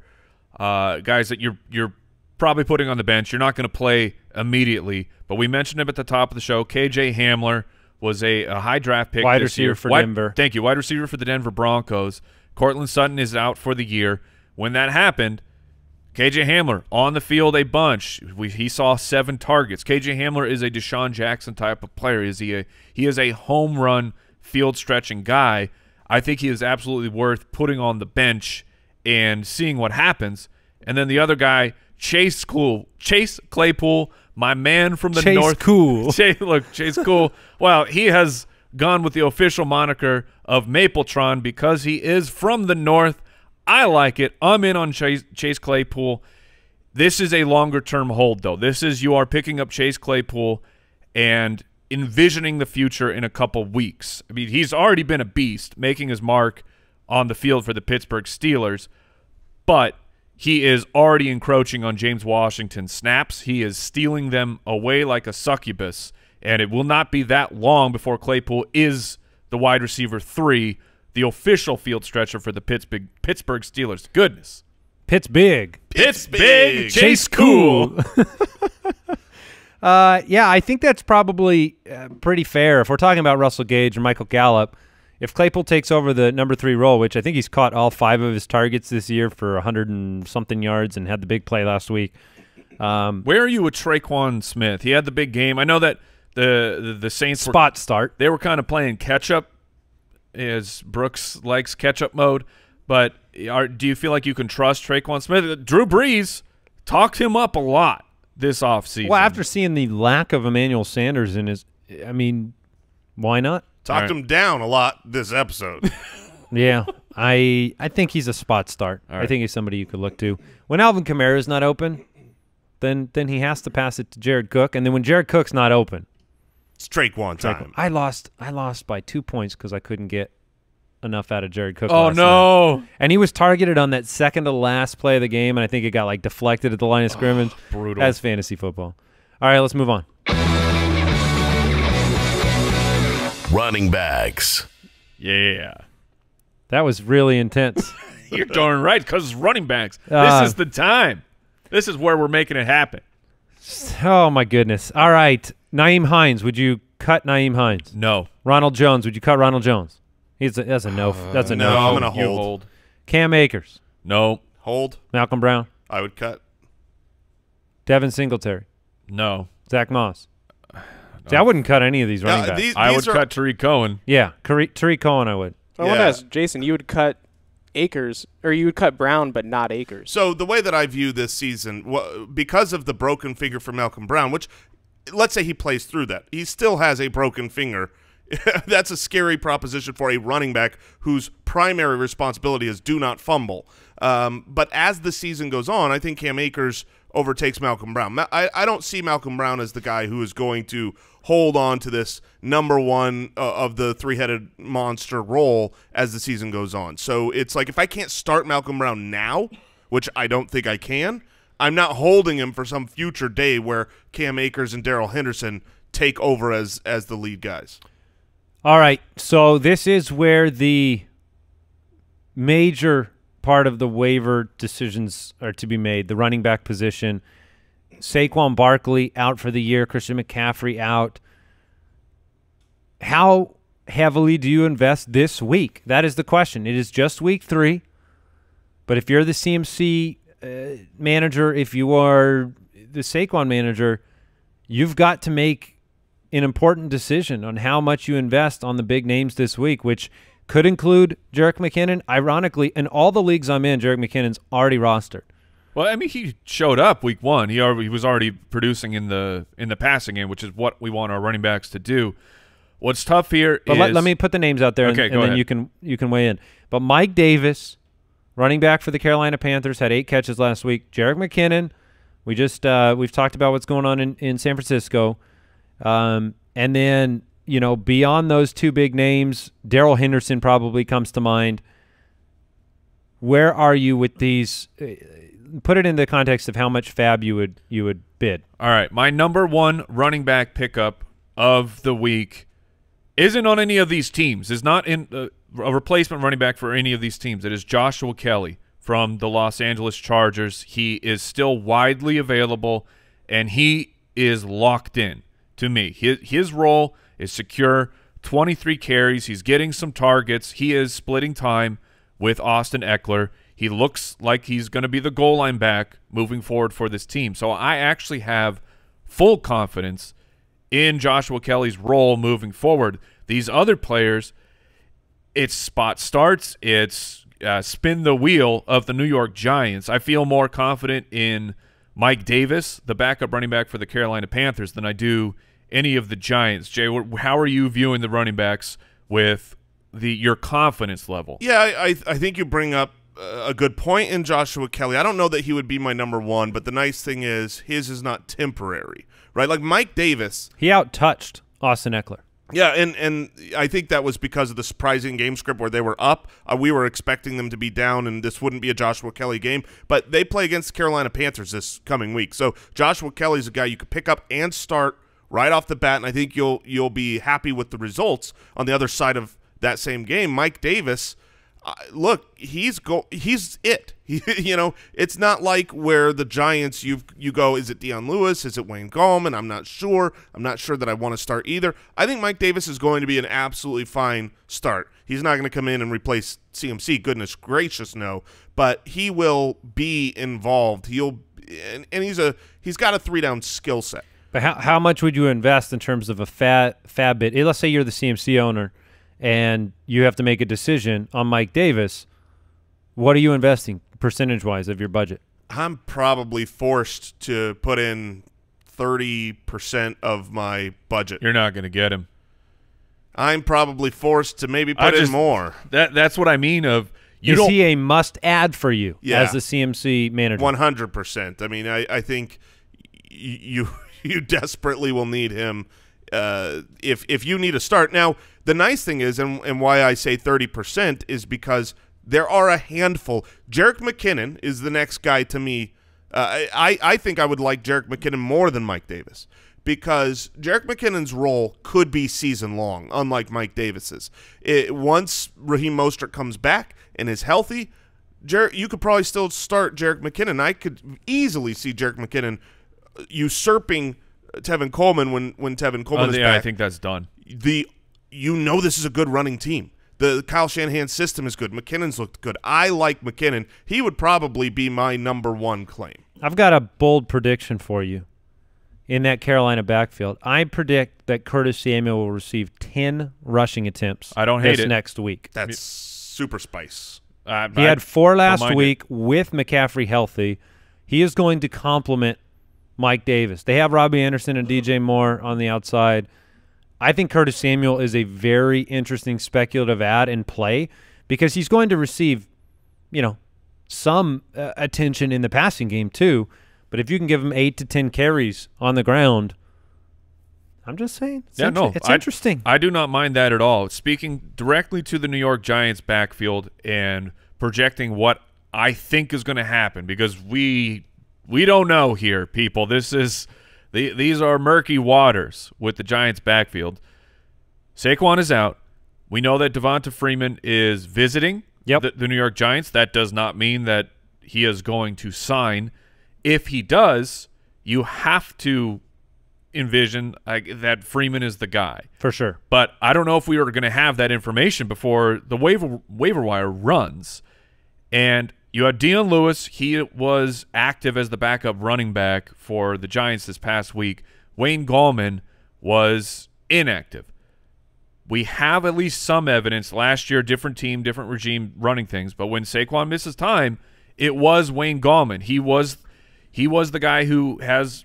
uh, guys that you're you're probably putting on the bench. You're not going to play immediately, but we mentioned him at the top of the show. KJ Hamler was a, a high draft pick. Wide receiver year. for Wide- Denver. Thank you, wide receiver for the Denver Broncos. Courtland Sutton is out for the year. When that happened, KJ Hamler on the field a bunch. We, he saw seven targets. KJ Hamler is a DeSean Jackson type of player. Is he a he is a home run field stretching guy. I think he is absolutely worth putting on the bench and seeing what happens. And then the other guy, Chase Cool, Chase Claypool, my man from the Chase north. Cool. Chase, look, Chase Cool. well, he has gone with the official moniker of Mapletron because he is from the north. I like it. I'm in on Chase, Chase Claypool. This is a longer term hold, though. This is you are picking up Chase Claypool and envisioning the future in a couple weeks. I mean, he's already been a beast, making his mark on the field for the Pittsburgh Steelers, but he is already encroaching on James Washington's snaps. He is stealing them away like a succubus, and it will not be that long before Claypool is the wide receiver three, the official field stretcher for the Pittsburgh Pittsburgh Steelers. Goodness. Pitts big. Pitts big. Chase cool. Uh, yeah, I think that's probably uh, pretty fair. If we're talking about Russell Gage or Michael Gallup, if Claypool takes over the number three role, which I think he's caught all five of his targets this year for a hundred and something yards and had the big play last week. Um, Where are you with Tre'Quan Smith? He had the big game. I know that the the, the Saints were spot start. they were kind of playing catch up, as Brooks likes catch up mode. But are, do you feel like you can trust Tre'Quan Smith? Drew Brees talked him up a lot this offseason. Well, after seeing the lack of Emmanuel Sanders in his, I mean, why not? Talked him down a lot this episode. Yeah, I I think he's a spot start. I think he's somebody you could look to. When Alvin Kamara is not open, then then he has to pass it to Jared Cook, and then when Jared Cook's not open, it's Tre'Quan time. I lost I lost by two points because I couldn't get enough out of Jared Cook. oh last night. no, And he was targeted on that second to last play of the game, and I think it got like deflected at the line of scrimmage. brutal. That's fantasy football. All right, let's move on. Running backs. yeah. That was really intense. You're darn right, because running backs. Uh, this is the time. This is where we're making it happen. oh my goodness. All right, Nyheim Hines. Would you cut Nyheim Hines? No, Ronald Jones. Would you cut Ronald Jones? He's a, that's a no. that's a uh, no. no, I'm gonna You hold. Cam Akers, No, Hold. Malcolm Brown, I would cut. Devin Singletary, no. Zach Moss. See, I wouldn't cut any of these running Yeah, backs. these- I would are- cut Tarik Cohen. yeah, Kare- Tarik Cohen. I would. I want to ask Jason, you would cut Akers, or you would cut Brown, but not Akers. So the way that I view this season, because of the broken figure for Malcolm Brown, which let's say he plays through that, he still has a broken finger. That's a scary proposition for a running back whose primary responsibility is do not fumble. Um, but as the season goes on, I think Cam Akers overtakes Malcolm Brown. I, I don't see Malcolm Brown as the guy who is going to hold on to this number one uh, of the three-headed monster role as the season goes on. So it's like if I can't start Malcolm Brown now, which I don't think I can, I'm not holding him for some future day where Cam Akers and Darrell Henderson take over as as the lead guys. All right, so this is where the major part of the waiver decisions are to be made. The running back position, Saquon Barkley out for the year, Christian McCaffrey out. How heavily do you invest this week? That is the question. It is just week three, but if you're the CMC uh, manager, if you are the Saquon manager, you've got to make an important decision on how much you invest on the big names this week, which could include Jerick McKinnon. Ironically, in all the leagues I'm in, Jerick McKinnon's already rostered. Well, I mean, he showed up week one. He already, he was already producing in the in the passing game, which is what we want our running backs to do. What's tough here But let, is- let me put the names out there, and, Okay, and go then you can you can weigh in. But Mike Davis, running back for the Carolina Panthers, had eight catches last week. Jerick McKinnon, we just uh, we've talked about what's going on in, in San Francisco, um, and then you know beyond those two big names, Darrell Henderson probably comes to mind. Where are you with these? Uh, put it in the context of how much FAAB you would you would bid. All right, my number one running back pickup of the week isn't on any of these teams. Is not in uh, a replacement running back for any of these teams. It is Joshua Kelly from the Los Angeles Chargers. He is still widely available, and he is locked in to me. His, his role is secure. 23 carries. He's getting some targets. He is splitting time with Austin Ekeler. He looks like he's going to be the goal line back moving forward for this team. So I actually have full confidence in Joshua Kelly's role moving forward. These other players, it's spot starts, it's uh, spin the wheel of the New York Giants. I feel more confident in Mike Davis, the backup running back for the Carolina Panthers, than I do any of the Giants. Jay, how are you viewing the running backs with the your confidence level? Yeah, I I, I think you bring up a good point in Joshua Kelly. I don't know that he would be my number one, but the nice thing is his is not temporary, right? Like Mike Davis, he out touched Austin Ekeler. Yeah, and and I think that was because of the surprising game script where they were up. Uh, we were expecting them to be down, and this wouldn't be a Joshua Kelly game. But they play against the Carolina Panthers this coming week, so Joshua Kelly's a guy you could pick up and start right off the bat, and I think you'll you'll be happy with the results on the other side of that same game. Mike Davis look, he's go he's it. You know, it's not like where the Giants you you go, is it Dion Lewis? Is it Wayne Gallman? I'm not sure. I'm not sure that I want to start either. I think Mike Davis is going to be an absolutely fine start. He's not going to come in and replace CMC. Goodness gracious, no. But he will be involved. He'll and, and he's a he's got a three down skill set. But how how much would you invest in terms of a fat FAAB bit? Let's say you're the CMC owner and you have to make a decision on Mike Davis, what are you investing percentage wise of your budget? I'm probably forced to put in 30% of my budget. You're not going to get him. I'm probably forced to maybe put just, in more. That that's what I mean of you Is he a must add for you yeah, as the CMC manager? 100%. I mean, I, I think you you desperately will need him uh, if if you need a start. Now, the nice thing is, and, and why I say 30% is because there are a handful. Jerick McKinnon is the next guy to me. Uh, I, I think I would like Jerick McKinnon more than Mike Davis because Jerick McKinnon's role could be season long, unlike Mike Davis's. It, once Raheem Mostert comes back and is healthy, Jer you could probably still start Jerick McKinnon. I could easily see Jerick McKinnon usurping Tevin Coleman when when Tevin Coleman uh, is yeah, back. I think that's done. The you know this is a good running team. The Kyle Shanahan system is good. McKinnon's looked good. I like McKinnon. He would probably be my number one claim. I've got a bold prediction for you in that Carolina backfield. I predict that Curtis Samuel will receive 10 rushing attempts I don't hate this it. next week. That's super spice. Uh, he I- had four last mind week with McCaffrey healthy. He is going to complement Mike Davis. They have Robbie Anderson and DJ Moore on the outside. I think Curtis Samuel is a very interesting speculative ad in play because he's going to receive, you know, some uh, attention in the passing game too. But if you can give him eight to ten carries on the ground, I'm just saying, it's, Yeah, no, it's I- interesting. I do not mind that at all. Speaking directly to the New York Giants backfield and projecting what I think is going to happen because we we don't know here, people. This is the, these are murky waters with the Giants backfield. Saquon is out. We know that Devonta Freeman is visiting Yep. the, the New York Giants. That does not mean that he is going to sign. If he does, you have to envision that Freeman is the guy. for sure. But I don't know if we are going to have that information before the waiver waiver wire runs. And you had Dion Lewis. He was active as the backup running back for the Giants this past week. Wayne Gallman was inactive. We have at least some evidence. Last year, different team, different regime running things. But when Saquon misses time, it was Wayne Gallman. He was he was the guy who has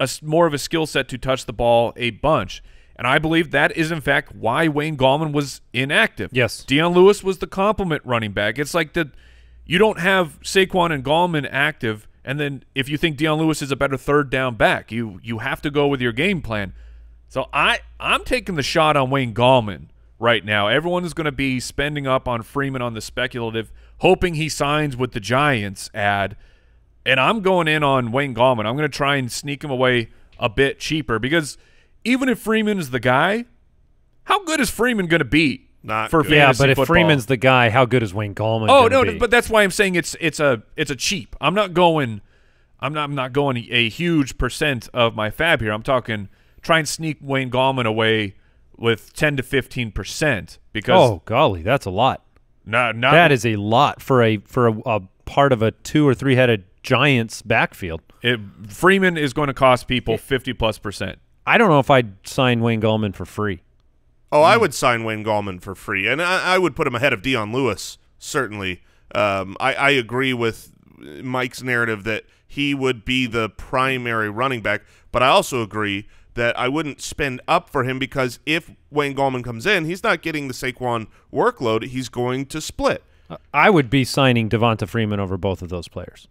a more of a skill set to touch the ball a bunch. And I believe that is in fact why Wayne Gallman was inactive. Yes. Dion Lewis was the complement running back. It's like the you don't have Saquon and Gallman active, and then if you think Dion Lewis is a better third down back, you you have to go with your game plan. So I I'm taking the shot on Wayne Gallman right now. Everyone is going to be spending up on Freeman on the speculative, hoping he signs with the Giants ad, and I'm going in on Wayne Gallman. I'm going to try and sneak him away a bit cheaper because even if Freeman is the guy, how good is Freeman going to be? Not for good. Yeah, but if football? Freeman's the guy, how good is Wayne Gallman? Oh no, be? but that's why I'm saying it's it's a it's a cheap. I'm not going I'm not I'm not going a huge percent of my FAAB here. I'm talking try and sneak Wayne Gallman away with 10 to 15 percent because oh golly, that's a lot. not not That is a lot for a for a, a part of a two or three headed Giants backfield. it, Freeman is going to cost people 50 plus percent. I don't know if I'd sign Wayne Gallman for free. Oh, I would sign Wayne Gallman for free, and I, I would put him ahead of Dion Lewis. Certainly, um, I, I agree with Mike's narrative that he would be the primary running back, but I also agree that I wouldn't spend up for him because if Wayne Gallman comes in, he's not getting the Saquon workload. He's going to split. I would be signing Devonta Freeman over both of those players.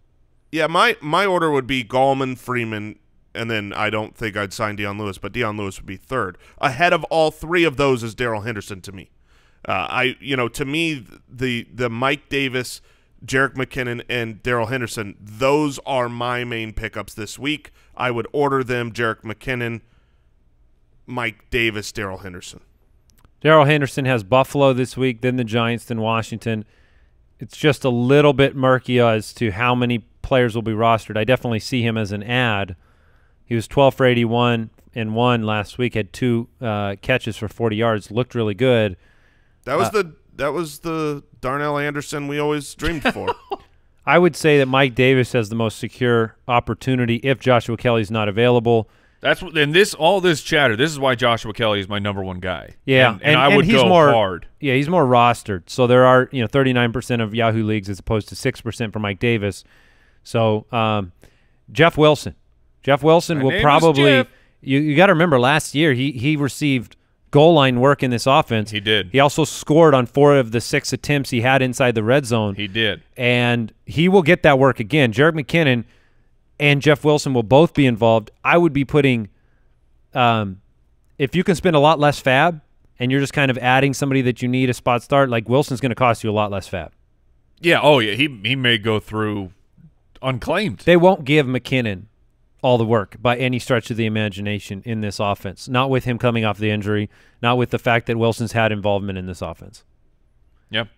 Yeah, my my order would be Gallman, Freeman, and then I don't think I'd sign Dion Lewis, but Dion Lewis would be third. Ahead of all three of those is Darrell Henderson to me. Uh, I you know to me the the Mike Davis, Jerick McKinnon, and Darrell Henderson those are my main pickups this week. I would order them: Jerick McKinnon, Mike Davis, Darrell Henderson. Darrell Henderson has Buffalo this week, then the Giants, then Washington. It's just a little bit murky as to how many players will be rostered. I definitely see him as an ad. He was 12 for 81 and one last week. Had two uh, catches for 40 yards. Looked really good. That was the that was the Darnell Anderson we always dreamed for. I would say that Mike Davis has the most secure opportunity if Joshua Kelly's not available. That's what and this all this chatter. This is why Joshua Kelly is my number one guy. Yeah, and, and I would he's go more, hard. Yeah, he's more rostered. So there are you know 39% of Yahoo leagues as opposed to 6% for Mike Davis. So um, Jeff Wilson, Jeff Wilson My will probably. You you got to remember last year he he received goal line work in this offense. He did. He also scored on four of the six attempts he had inside the red zone. He did. and he will get that work again. Jerick McKinnon and Jeff Wilson will both be involved. I would be putting, um, if you can spend a lot less FAAB and you're just kind of adding somebody that you need a spot start, like Wilson's going to cost you a lot less FAAB. Yeah. Oh yeah. He he may go through unclaimed. They won't give McKinnon all the work by any stretch of the imagination in this offense. Not with him coming off the injury, not with the fact that Wilson's had involvement in this offense. Yep.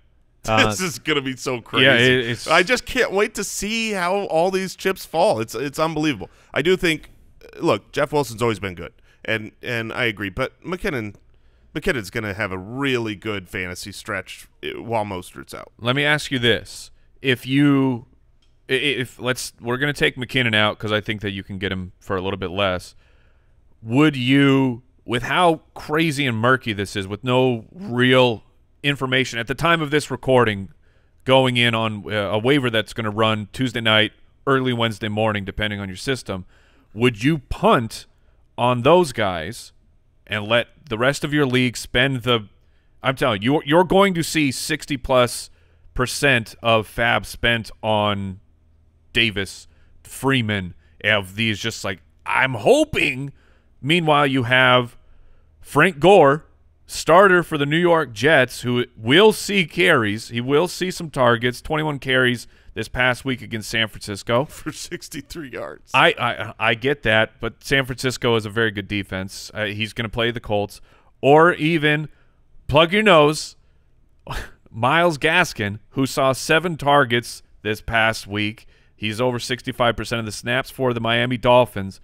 Uh, this is gonna be so crazy. Yeah, it- it's- I just can't wait to see how all these chips fall. It's it's unbelievable. I do think. Look, Jeff Wilson's always been good, and and I agree. But McKinnon, McKinnon's gonna have a really good fantasy stretch uh, while Mostert's out. Let me ask you this: If you, i- if let's, we're going to take McKinnon out because I think that you can get him for a little bit less. Would you, with how crazy and murky this is, with no real information at the time of this recording, going in on uh, a waiver that's going to run Tuesday night, early Wednesday morning, depending on your system, would you punt on those guys and let the rest of your league spend the I'm telling you, you're, you're going to see 60 plus percent of FAAB spent on Davis, Freeman, of these just like I'm hoping. Meanwhile, you have Frank Gore, starter for the New York Jets, who will see carries. He will see some targets, 21 carries this past week against San Francisco. for 63 yards. I, I I get that, but San Francisco is a very good defense. Uh, he's going to play the Colts, or even plug your nose, Myles Gaskin, who saw seven targets this past week. He's over sixty-five percent of the snaps for the Miami Dolphins.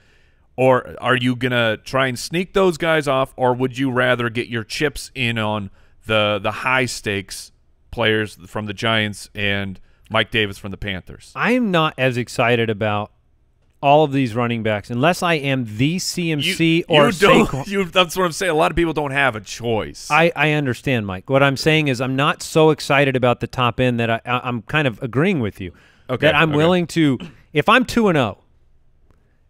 Or are you gonna try and sneak those guys off, or would you rather get your chips in on the the high stakes players from the Giants and Mike Davis from the Panthers? I am not as excited about all of these running backs unless I am the CMC or you don't. Saquon. You, that's what I'm saying. A lot of people don't have a choice. I, I understand, Mike. What I'm saying is I'm not so excited about the top end that I, I, I'm kind of agreeing with you. Okay, That I'm okay. willing to, if I'm two and zero,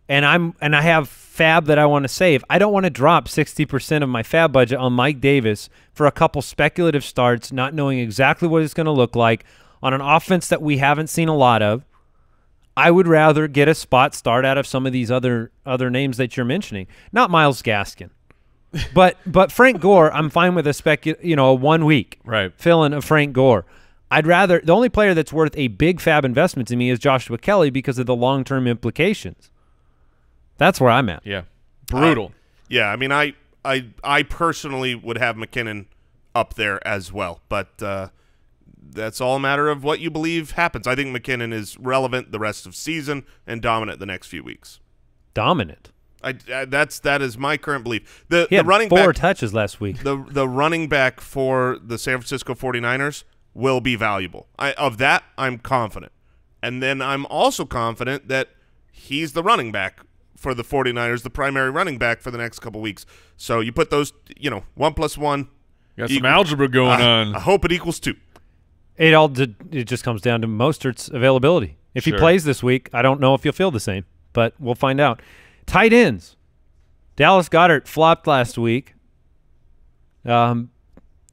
and I'm and I have FAAB that I want to save, I don't want to drop 60% of my FAAB budget on Mike Davis for a couple speculative starts, not knowing exactly what it's going to look like on an offense that we haven't seen a lot of. I would rather get a spot start out of some of these other other names that you're mentioning, not Myles Gaskin. but but Frank Gore, I'm fine with a spec, you know, a one week Right. Filling of Frank Gore. I'd rather the only player that's worth a big FAAB investment to me is Joshua Kelly because of the long term implications. That's where I'm at. Yeah. Brutal. Yeah, I mean, I, I, I personally would have McKinnon up there as well, but uh, that's all a matter of what you believe happens. I think McKinnon is relevant the rest of season and dominant the next few weeks. Dominant. I, I that's that is my current belief. The He the had running four back touches last week. the the running back for the San Francisco 49ers will be valuable. I, of that, I'm confident. And then I'm also confident that he's the running back for the 49ers, the primary running back for the next couple weeks. So you put those, you know, one plus one. Got some equals- algebra going I- on. I hope it equals two. It all did, it just comes down to Mostert's availability. If he plays this week, I don't know if he'll feel the same, but we'll find out. Tight ends. Dallas Goedert flopped last week. Um,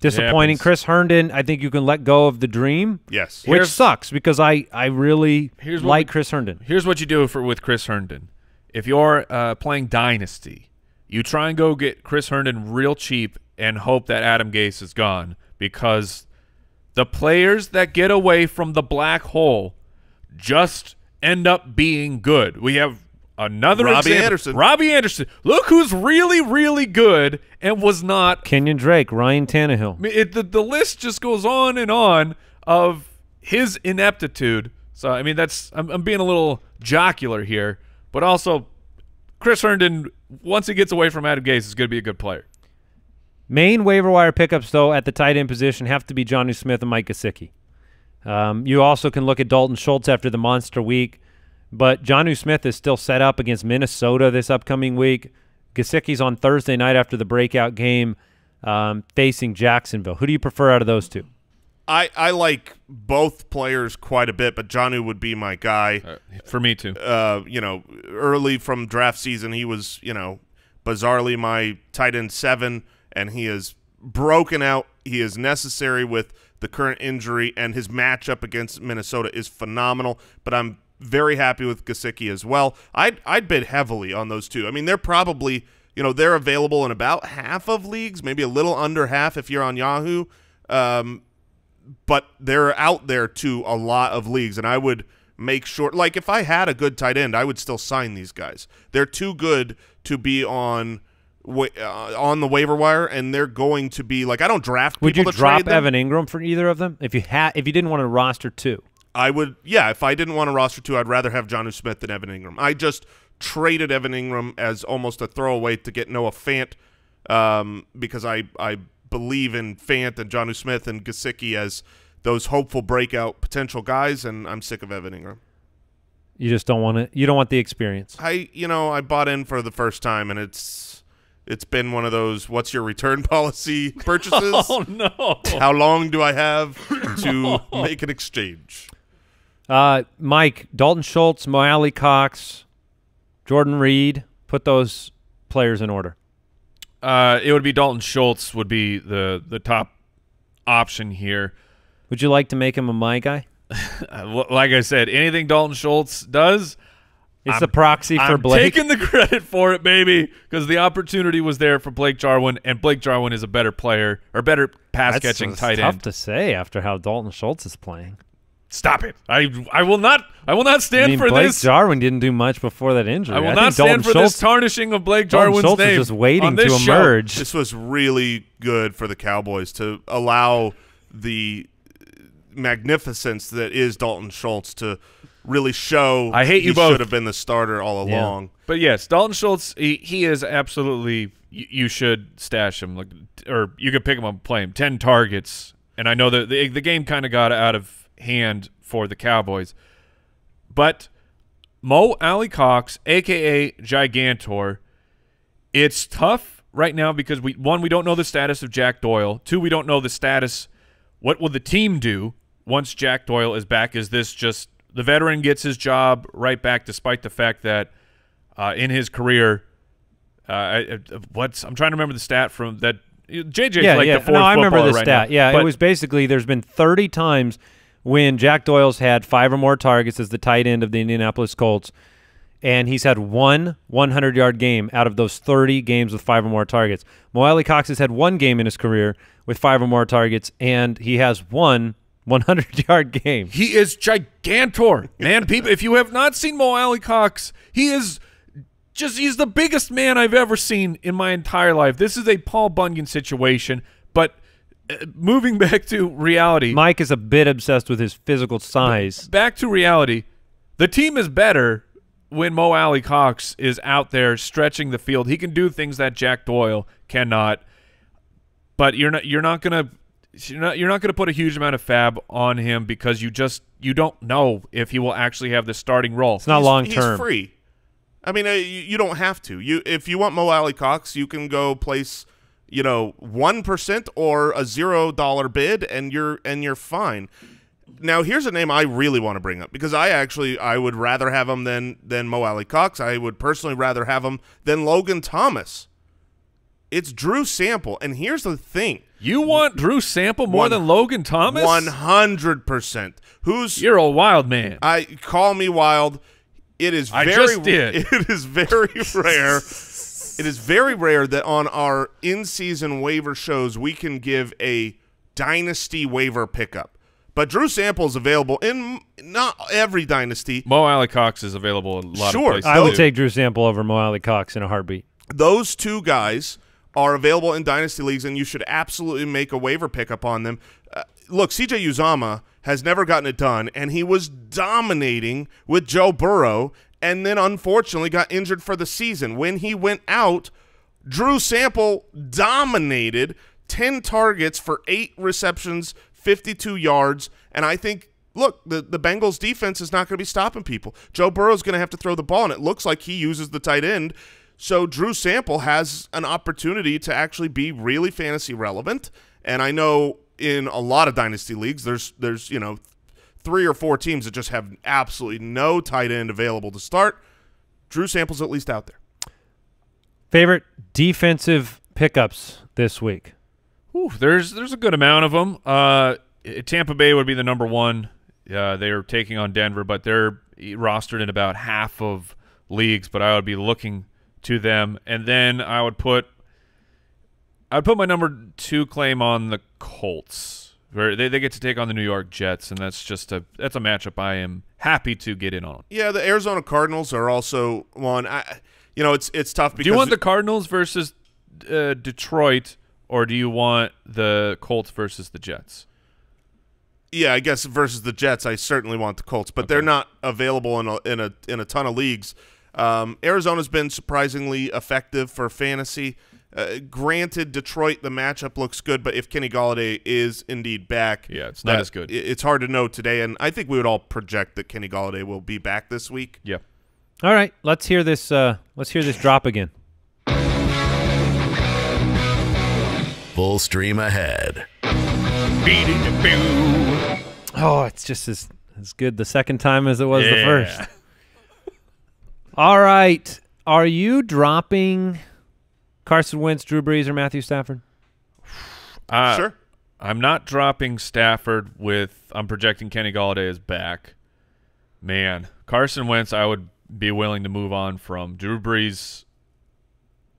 disappointing. Chris Herndon, I think you can let go of the dream, Yes. which Here's- sucks because I I really Here's like we- Chris Herndon. Here's what you do for with Chris Herndon. If you're uh, playing Dynasty, you try and go get Chris Herndon real cheap and hope that Adam Gase is gone because the players that get away from the black hole just end up being good. We have another Robbie example. Anderson. Robbie Anderson. Look who's really, really good and was not Kenyan Drake, Ryan Tannehill. It, the, the list just goes on and on of his ineptitude. So, I mean, that's I'm, I'm being a little jocular here, but also Chris Herndon, once he gets away from Adam Gase, is going to be a good player. Main waiver wire pickups, though, at the tight end position have to be Jonnu Smith and Mike Gesicki. Um, you also can look at Dalton Schultz after the monster week, but Jonnu Smith is still set up against Minnesota this upcoming week. Gesicki's on Thursday night after the breakout game um, facing Jacksonville. Who do you prefer out of those two? I, I like both players quite a bit, but Jonnu would be my guy. For me, too. uh, you know, early from draft season, he was, you know, bizarrely my tight end seven, and he is broken out. He is necessary with the current injury, and his matchup against Minnesota is phenomenal. But I'm very happy with Gesicki as well. I'd I'd bid heavily on those two. I mean, they're probably you know they're available in about half of leagues, maybe a little under half if you're on Yahoo. Um, but they're out there to a lot of leagues, and I would make sure. Like if I had a good tight end, I would still sign these guys. They're too good to be on uh, on the waiver wire, and they're going to be like I don't draft. Would you drop. Evan Engram for either of them if you had if you didn't want to roster two? I would, yeah. If I didn't want a roster two, I'd rather have Jonnu Smith than Evan Engram. I just traded Evan Engram as almost a throwaway to get Noah Fant um, because I I believe in Fant and Jonnu Smith and Gesicki as those hopeful breakout potential guys, and I'm sick of Evan Engram. You just don't want it. You don't want the experience. I you know I bought in for the first time, and it's it's been one of those what's your return policy purchases. Oh, no. How long do I have to make an exchange? Uh, Mike, Dalton Schultz, Mo Alie-Cox, Jordan Reed. Put those players in order. Uh, it would be Dalton Schultz would be the, the top option here. Would you like to make him a my guy? Uh, like I said, anything Dalton Schultz does, It's I'm- the proxy for I'm Blake. taking the credit for it, baby, because the opportunity was there for Blake Jarwin, and Blake Jarwin is a better player or better pass That's catching that's tight tough end. to say after how Dalton Schultz is playing. Stop it! I I will not I will not stand I mean, for Blake this. Jarwin didn't do much before that injury. I will think not stand Dalton for Schultz, this tarnishing of Blake Dalton Jarwin's Schultz name is just waiting on this to show. emerge. This was really good for the Cowboys to allow the magnificence that is Dalton Schultz to really show. I hate he you both. Should have been the starter all Yeah. along. But yes, Dalton Schultz, he, he is absolutely. You, you should stash him, like, or you could pick him up and play him. Ten targets, and I know that the the game kind of got out of hand for the Cowboys, but Mo Alie-Cox, aka Gigantor, it's tough right now because we one we don't know the status of Jack Doyle. Two, we don't know the status. What will the team do once Jack Doyle is back? Is this just the veteran gets his job right back, despite the fact that uh, in his career, uh, I, what's I'm trying to remember the stat from that. JJ's yeah, like yeah. the fourth no, I remember the right stat. now. yeah, it was basically there's been 30 times when Jack Doyle's had five or more targets as the tight end of the Indianapolis Colts, and he's had one 100 yard game out of those 30 games with five or more targets. Mo Alie-Cox has had one game in his career with five or more targets, and he has one 100 yard game. He is gigantor, man. People, if you have not seen Mo Alie-Cox, he is just he's the biggest man I've ever seen in my entire life. This is a Paul Bunyan situation, moving back to reality, Mike is a bit obsessed with his physical size. back to reality, the team is better when Mo Alie-Cox is out there stretching the field. He can do things that Jack Doyle cannot. But you're not you're not gonna you're not you're not gonna put a huge amount of FAAB on him because you just you don't know if he will actually have the starting role. It's not He's- long He's term. free. I mean, uh, you, you don't have to. You if you want Mo Alie-Cox, you can go place, you know, one percent or a zero dollar bid, and you're and you're fine. Now, here's a name I really want to bring up because I actually I would rather have him than than Mo Alie-Cox. I would personally rather have him than Logan Thomas. It's Drew Sample, and here's the thing: You want Drew Sample more One- than Logan Thomas? one hundred percent. Who's You're a wild man. I call me wild. It is I very just did. It is very rare. It is very rare that on our in-season waiver shows we can give a dynasty waiver pickup. But Drew Sample is available in not every dynasty. Mo Alie-Cox is available in a lot Sure. of places. I would take Drew Sample over Mo Alie-Cox in a heartbeat. Those two guys are available in dynasty leagues, and you should absolutely make a waiver pickup on them. Uh, look, CJ Uzomah has never gotten it done, and he was dominating with Joe Burrow, and then unfortunately got injured for the season. When he went out, Drew Sample dominated 10 targets for eight receptions, 52 yards, and I think. Look, the, the Bengals defense is not going to be stopping people. Joe Burrow's going to have to throw the ball, and it looks like he uses the tight end. So Drew Sample has an opportunity to actually be really fantasy relevant. And I know in a lot of dynasty leagues, there's there's you know three or four teams that just have absolutely no tight end available to start. Drew Sample's at least out there. Favorite defensive pickups this week? Ooh, there's there's a good amount of them. Uh, Tampa Bay would be the number one. Uh, they are taking on Denver, but they're rostered in about half of leagues. But I would be looking to them, and then I would put I would put my number two claim on the Colts. Where they, they get to take on the New York Jets, and that's just a that's a matchup I am happy to get in on. Yeah, the Arizona Cardinals are also one. I, you know, it's it's tough because Do you want the Cardinals versus uh, Detroit, or do you want the Colts versus the Jets? yeah, I guess versus the Jets, I certainly want the Colts, but they're not available in a in a in a ton of leagues. Um, Arizona's been surprisingly effective for fantasy. Uh, granted, Detroit the matchup looks good, but if Kenny Golladay is indeed back, Yeah, it's not as good. It's hard to know today, and I think we would all project that Kenny Golladay will be back this week. Yeah. All right, let's hear this. Uh, let's hear this drop again. Full stream ahead. Oh, it's just as as good the second time as it was the first. All right, are you dropping Carson Wentz, Drew Brees, or Matthew Stafford? Uh, sure. I'm not dropping Stafford with I'm projecting Kenny Golladay is back. Man, Carson Wentz I would be willing to move on from. Drew Brees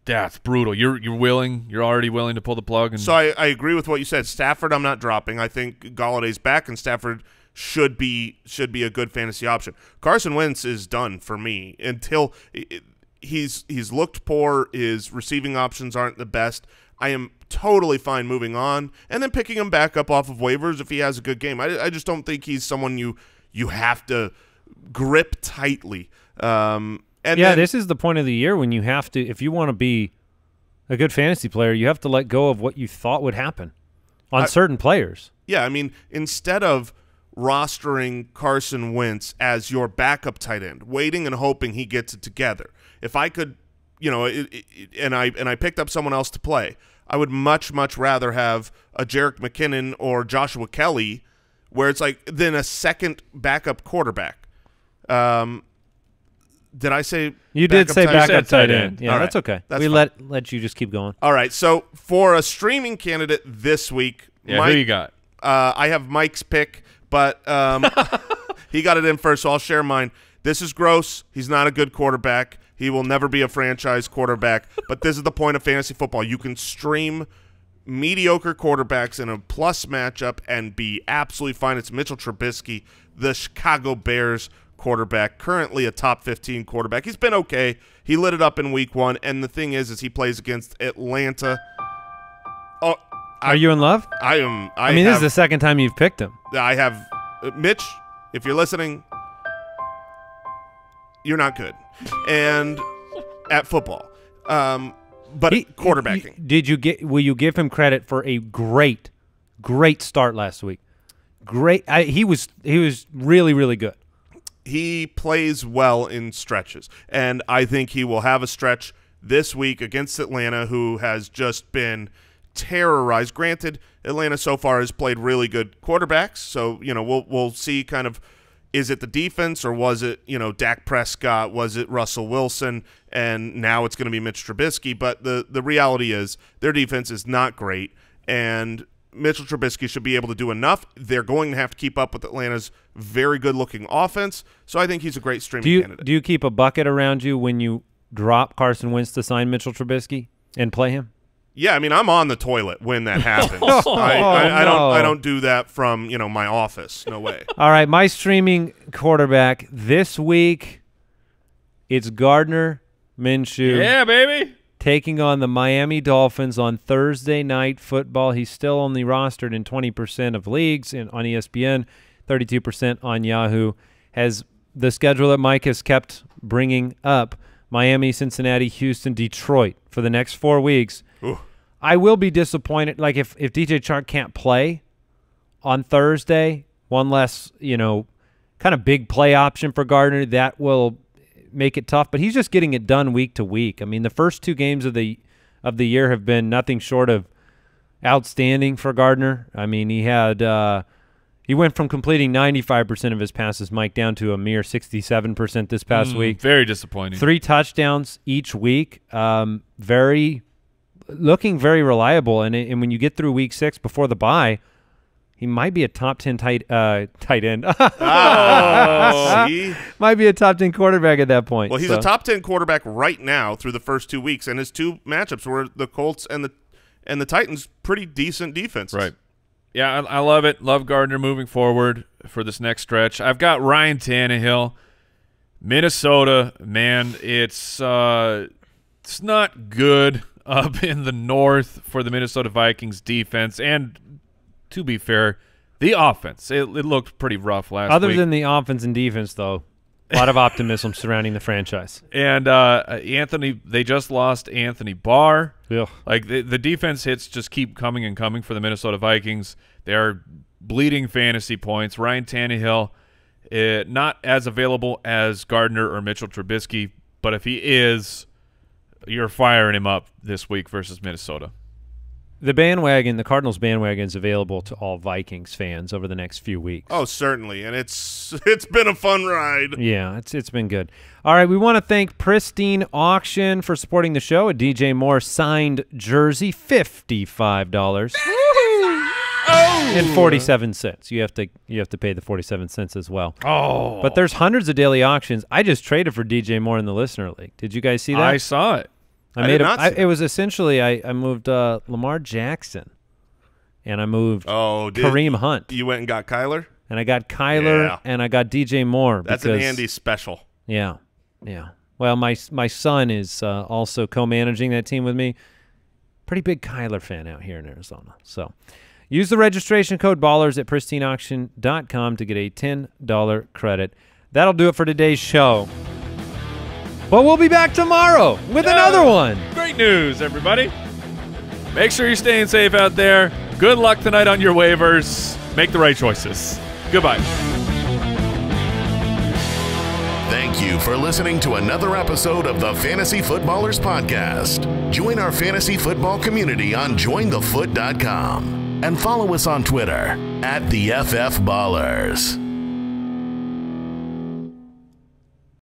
that's brutal. You're you're willing, you're already willing to pull the plug and So I, I agree with what you said. Stafford, I'm not dropping. I think Golladay's back, and Stafford should be should be a good fantasy option. Carson Wentz is done for me until i- i- he's he's looked poor. His receiving options aren't the best. I am totally fine moving on and then picking him back up off of waivers if he has a good game. I, I just don't think he's someone you you have to grip tightly. Um, and yeah, then- this is the point of the year when you have to, if you want to be a good fantasy player, you have to let go of what you thought would happen on I- certain players. Yeah, I mean, instead of rostering Carson Wentz as your backup tight end, waiting and hoping he gets it together. If I could, you know, it, it, and I and I picked up someone else to play, I would much much rather have a Jerick McKinnon or Joshua Kelly, where it's like than a second backup quarterback. Um, did I say You did say tight- backup tight tight end. end. Yeah, All that's okay. That's we fine. let let you just keep going. All right, so for a streaming candidate this week, Yeah, Mike, who you got? uh, I have Mike's pick, but um, he got it in first, so I'll share mine. This is gross. He's not a good quarterback. He will never be a franchise quarterback. But this is the point of fantasy football. You can stream mediocre quarterbacks in a plus matchup and be absolutely fine. It's Mitchell Trubisky, the Chicago Bears quarterback, currently a top 15 quarterback. He's been okay. He lit it up in week one, and the thing is, is he plays against Atlanta. Oh, Are you in love? I am. I, I, mean, have, this is the second time you've picked him. I have uh, Mitch. If you're listening, you're not good, and at football. Um, but He- quarterbacking. he- did you get? Will you give him credit for a great, great start last week? Great. I, he was he was really really good. he plays well in stretches, and I think he will have a stretch this week against Atlanta, who has just been terrorized. Granted, Atlanta so far has played really good quarterbacks, so you know we'll we'll see kind of is it the defense or was it you know Dak Prescott, was it Russell Wilson, and now it's going to be Mitch Trubisky. But the the reality is their defense is not great, and Mitchell Trubisky should be able to do enough. They're going to have to keep up with Atlanta's very good-looking offense, so I think he's a great streaming Do you candidate. do you keep a bucket around you when you drop Carson Wentz to sign Mitchell Trubisky and play him? Yeah, I mean, I'm on the toilet when that happens. Oh, I, I, I don't. no. I don't do that from you know my office. No way. All right, my streaming quarterback this week. It's Gardner Minshew. Yeah, baby. taking on the Miami Dolphins on Thursday night football. He's still only rostered in 20% of leagues in, on E ESPN, 32% on Yahoo. Has the schedule that Mike has kept bringing up Miami, Cincinnati, Houston, Detroit for the next four weeks. Ooh. I will be disappointed. Like if, if DJ Chark can't play on Thursday, one less, you know, kind of big play option for Gardner, that will make it tough. But he's just getting it done week to week. I mean, the first two games of the of the year have been nothing short of outstanding for Gardner. I mean, he had uh, he went from completing 95% of his passes, Mike, down to a mere 67% this past Mm, week. Very disappointing. Three touchdowns each week. Um, very looking very reliable. And and when you get through week six before the bye, he might be a top ten tight uh, tight end. Ah, see? might be a top ten quarterback at that point. Well, he's so. a top ten quarterback right now through the first two weeks, and his two matchups were the Colts and the and the Titans. Pretty decent defense. Right. Yeah, I, I love it. Love Gardner moving forward for this next stretch. I've got Ryan Tannehill, Minnesota. Man, it's uh, it's not good up in the north for the Minnesota Vikings defense, and to be fair, the offense. It, it looked pretty rough last Other week. than the offense and defense, though, a lot of optimism surrounding the franchise. and uh, Anthony, they just lost Anthony Barr. Like the, the defense hits just keep coming and coming for the Minnesota Vikings. They're bleeding fantasy points. Ryan Tannehill, uh, not as available as Gardner or Mitchell Trubisky, but if he is, you're firing him up this week versus Minnesota. The bandwagon, the Cardinals bandwagon, is available to all Vikings fans over the next few weeks. Oh, certainly, and it's it's been a fun ride. Yeah, it's it's been good. All right, we want to thank Pristine Auction for supporting the show. A DJ Moore signed jersey, fifty-five dollars and forty-seven cents. You have to you have to pay the forty-seven cents as well. Oh, But there's hundreds of daily auctions. I just traded for DJ Moore in the listener league. Did you guys see that? I saw it. I made did a- I- it was essentially I, I moved uh, Lamar Jackson, and I moved Oh, did Kareem Hunt, you went and got Kyler? and I got Kyler, Yeah. and I got DJ Moore. That's because, an Andy special. Yeah, yeah. Well, my my son is uh, also co-managing that team with me. Pretty big Kyler fan out here in Arizona. So use the registration code BALLERS at pristineauction.com to get a $10 credit. That'll do it for today's show. But we'll be back tomorrow with another one. Great news, everybody. Make sure you're staying safe out there. Good luck tonight on your waivers. Make the right choices. Goodbye. Thank you for listening to another episode of the Fantasy Footballers Podcast. Join our fantasy football community on jointhefoot.com and follow us on Twitter at the FF Ballers.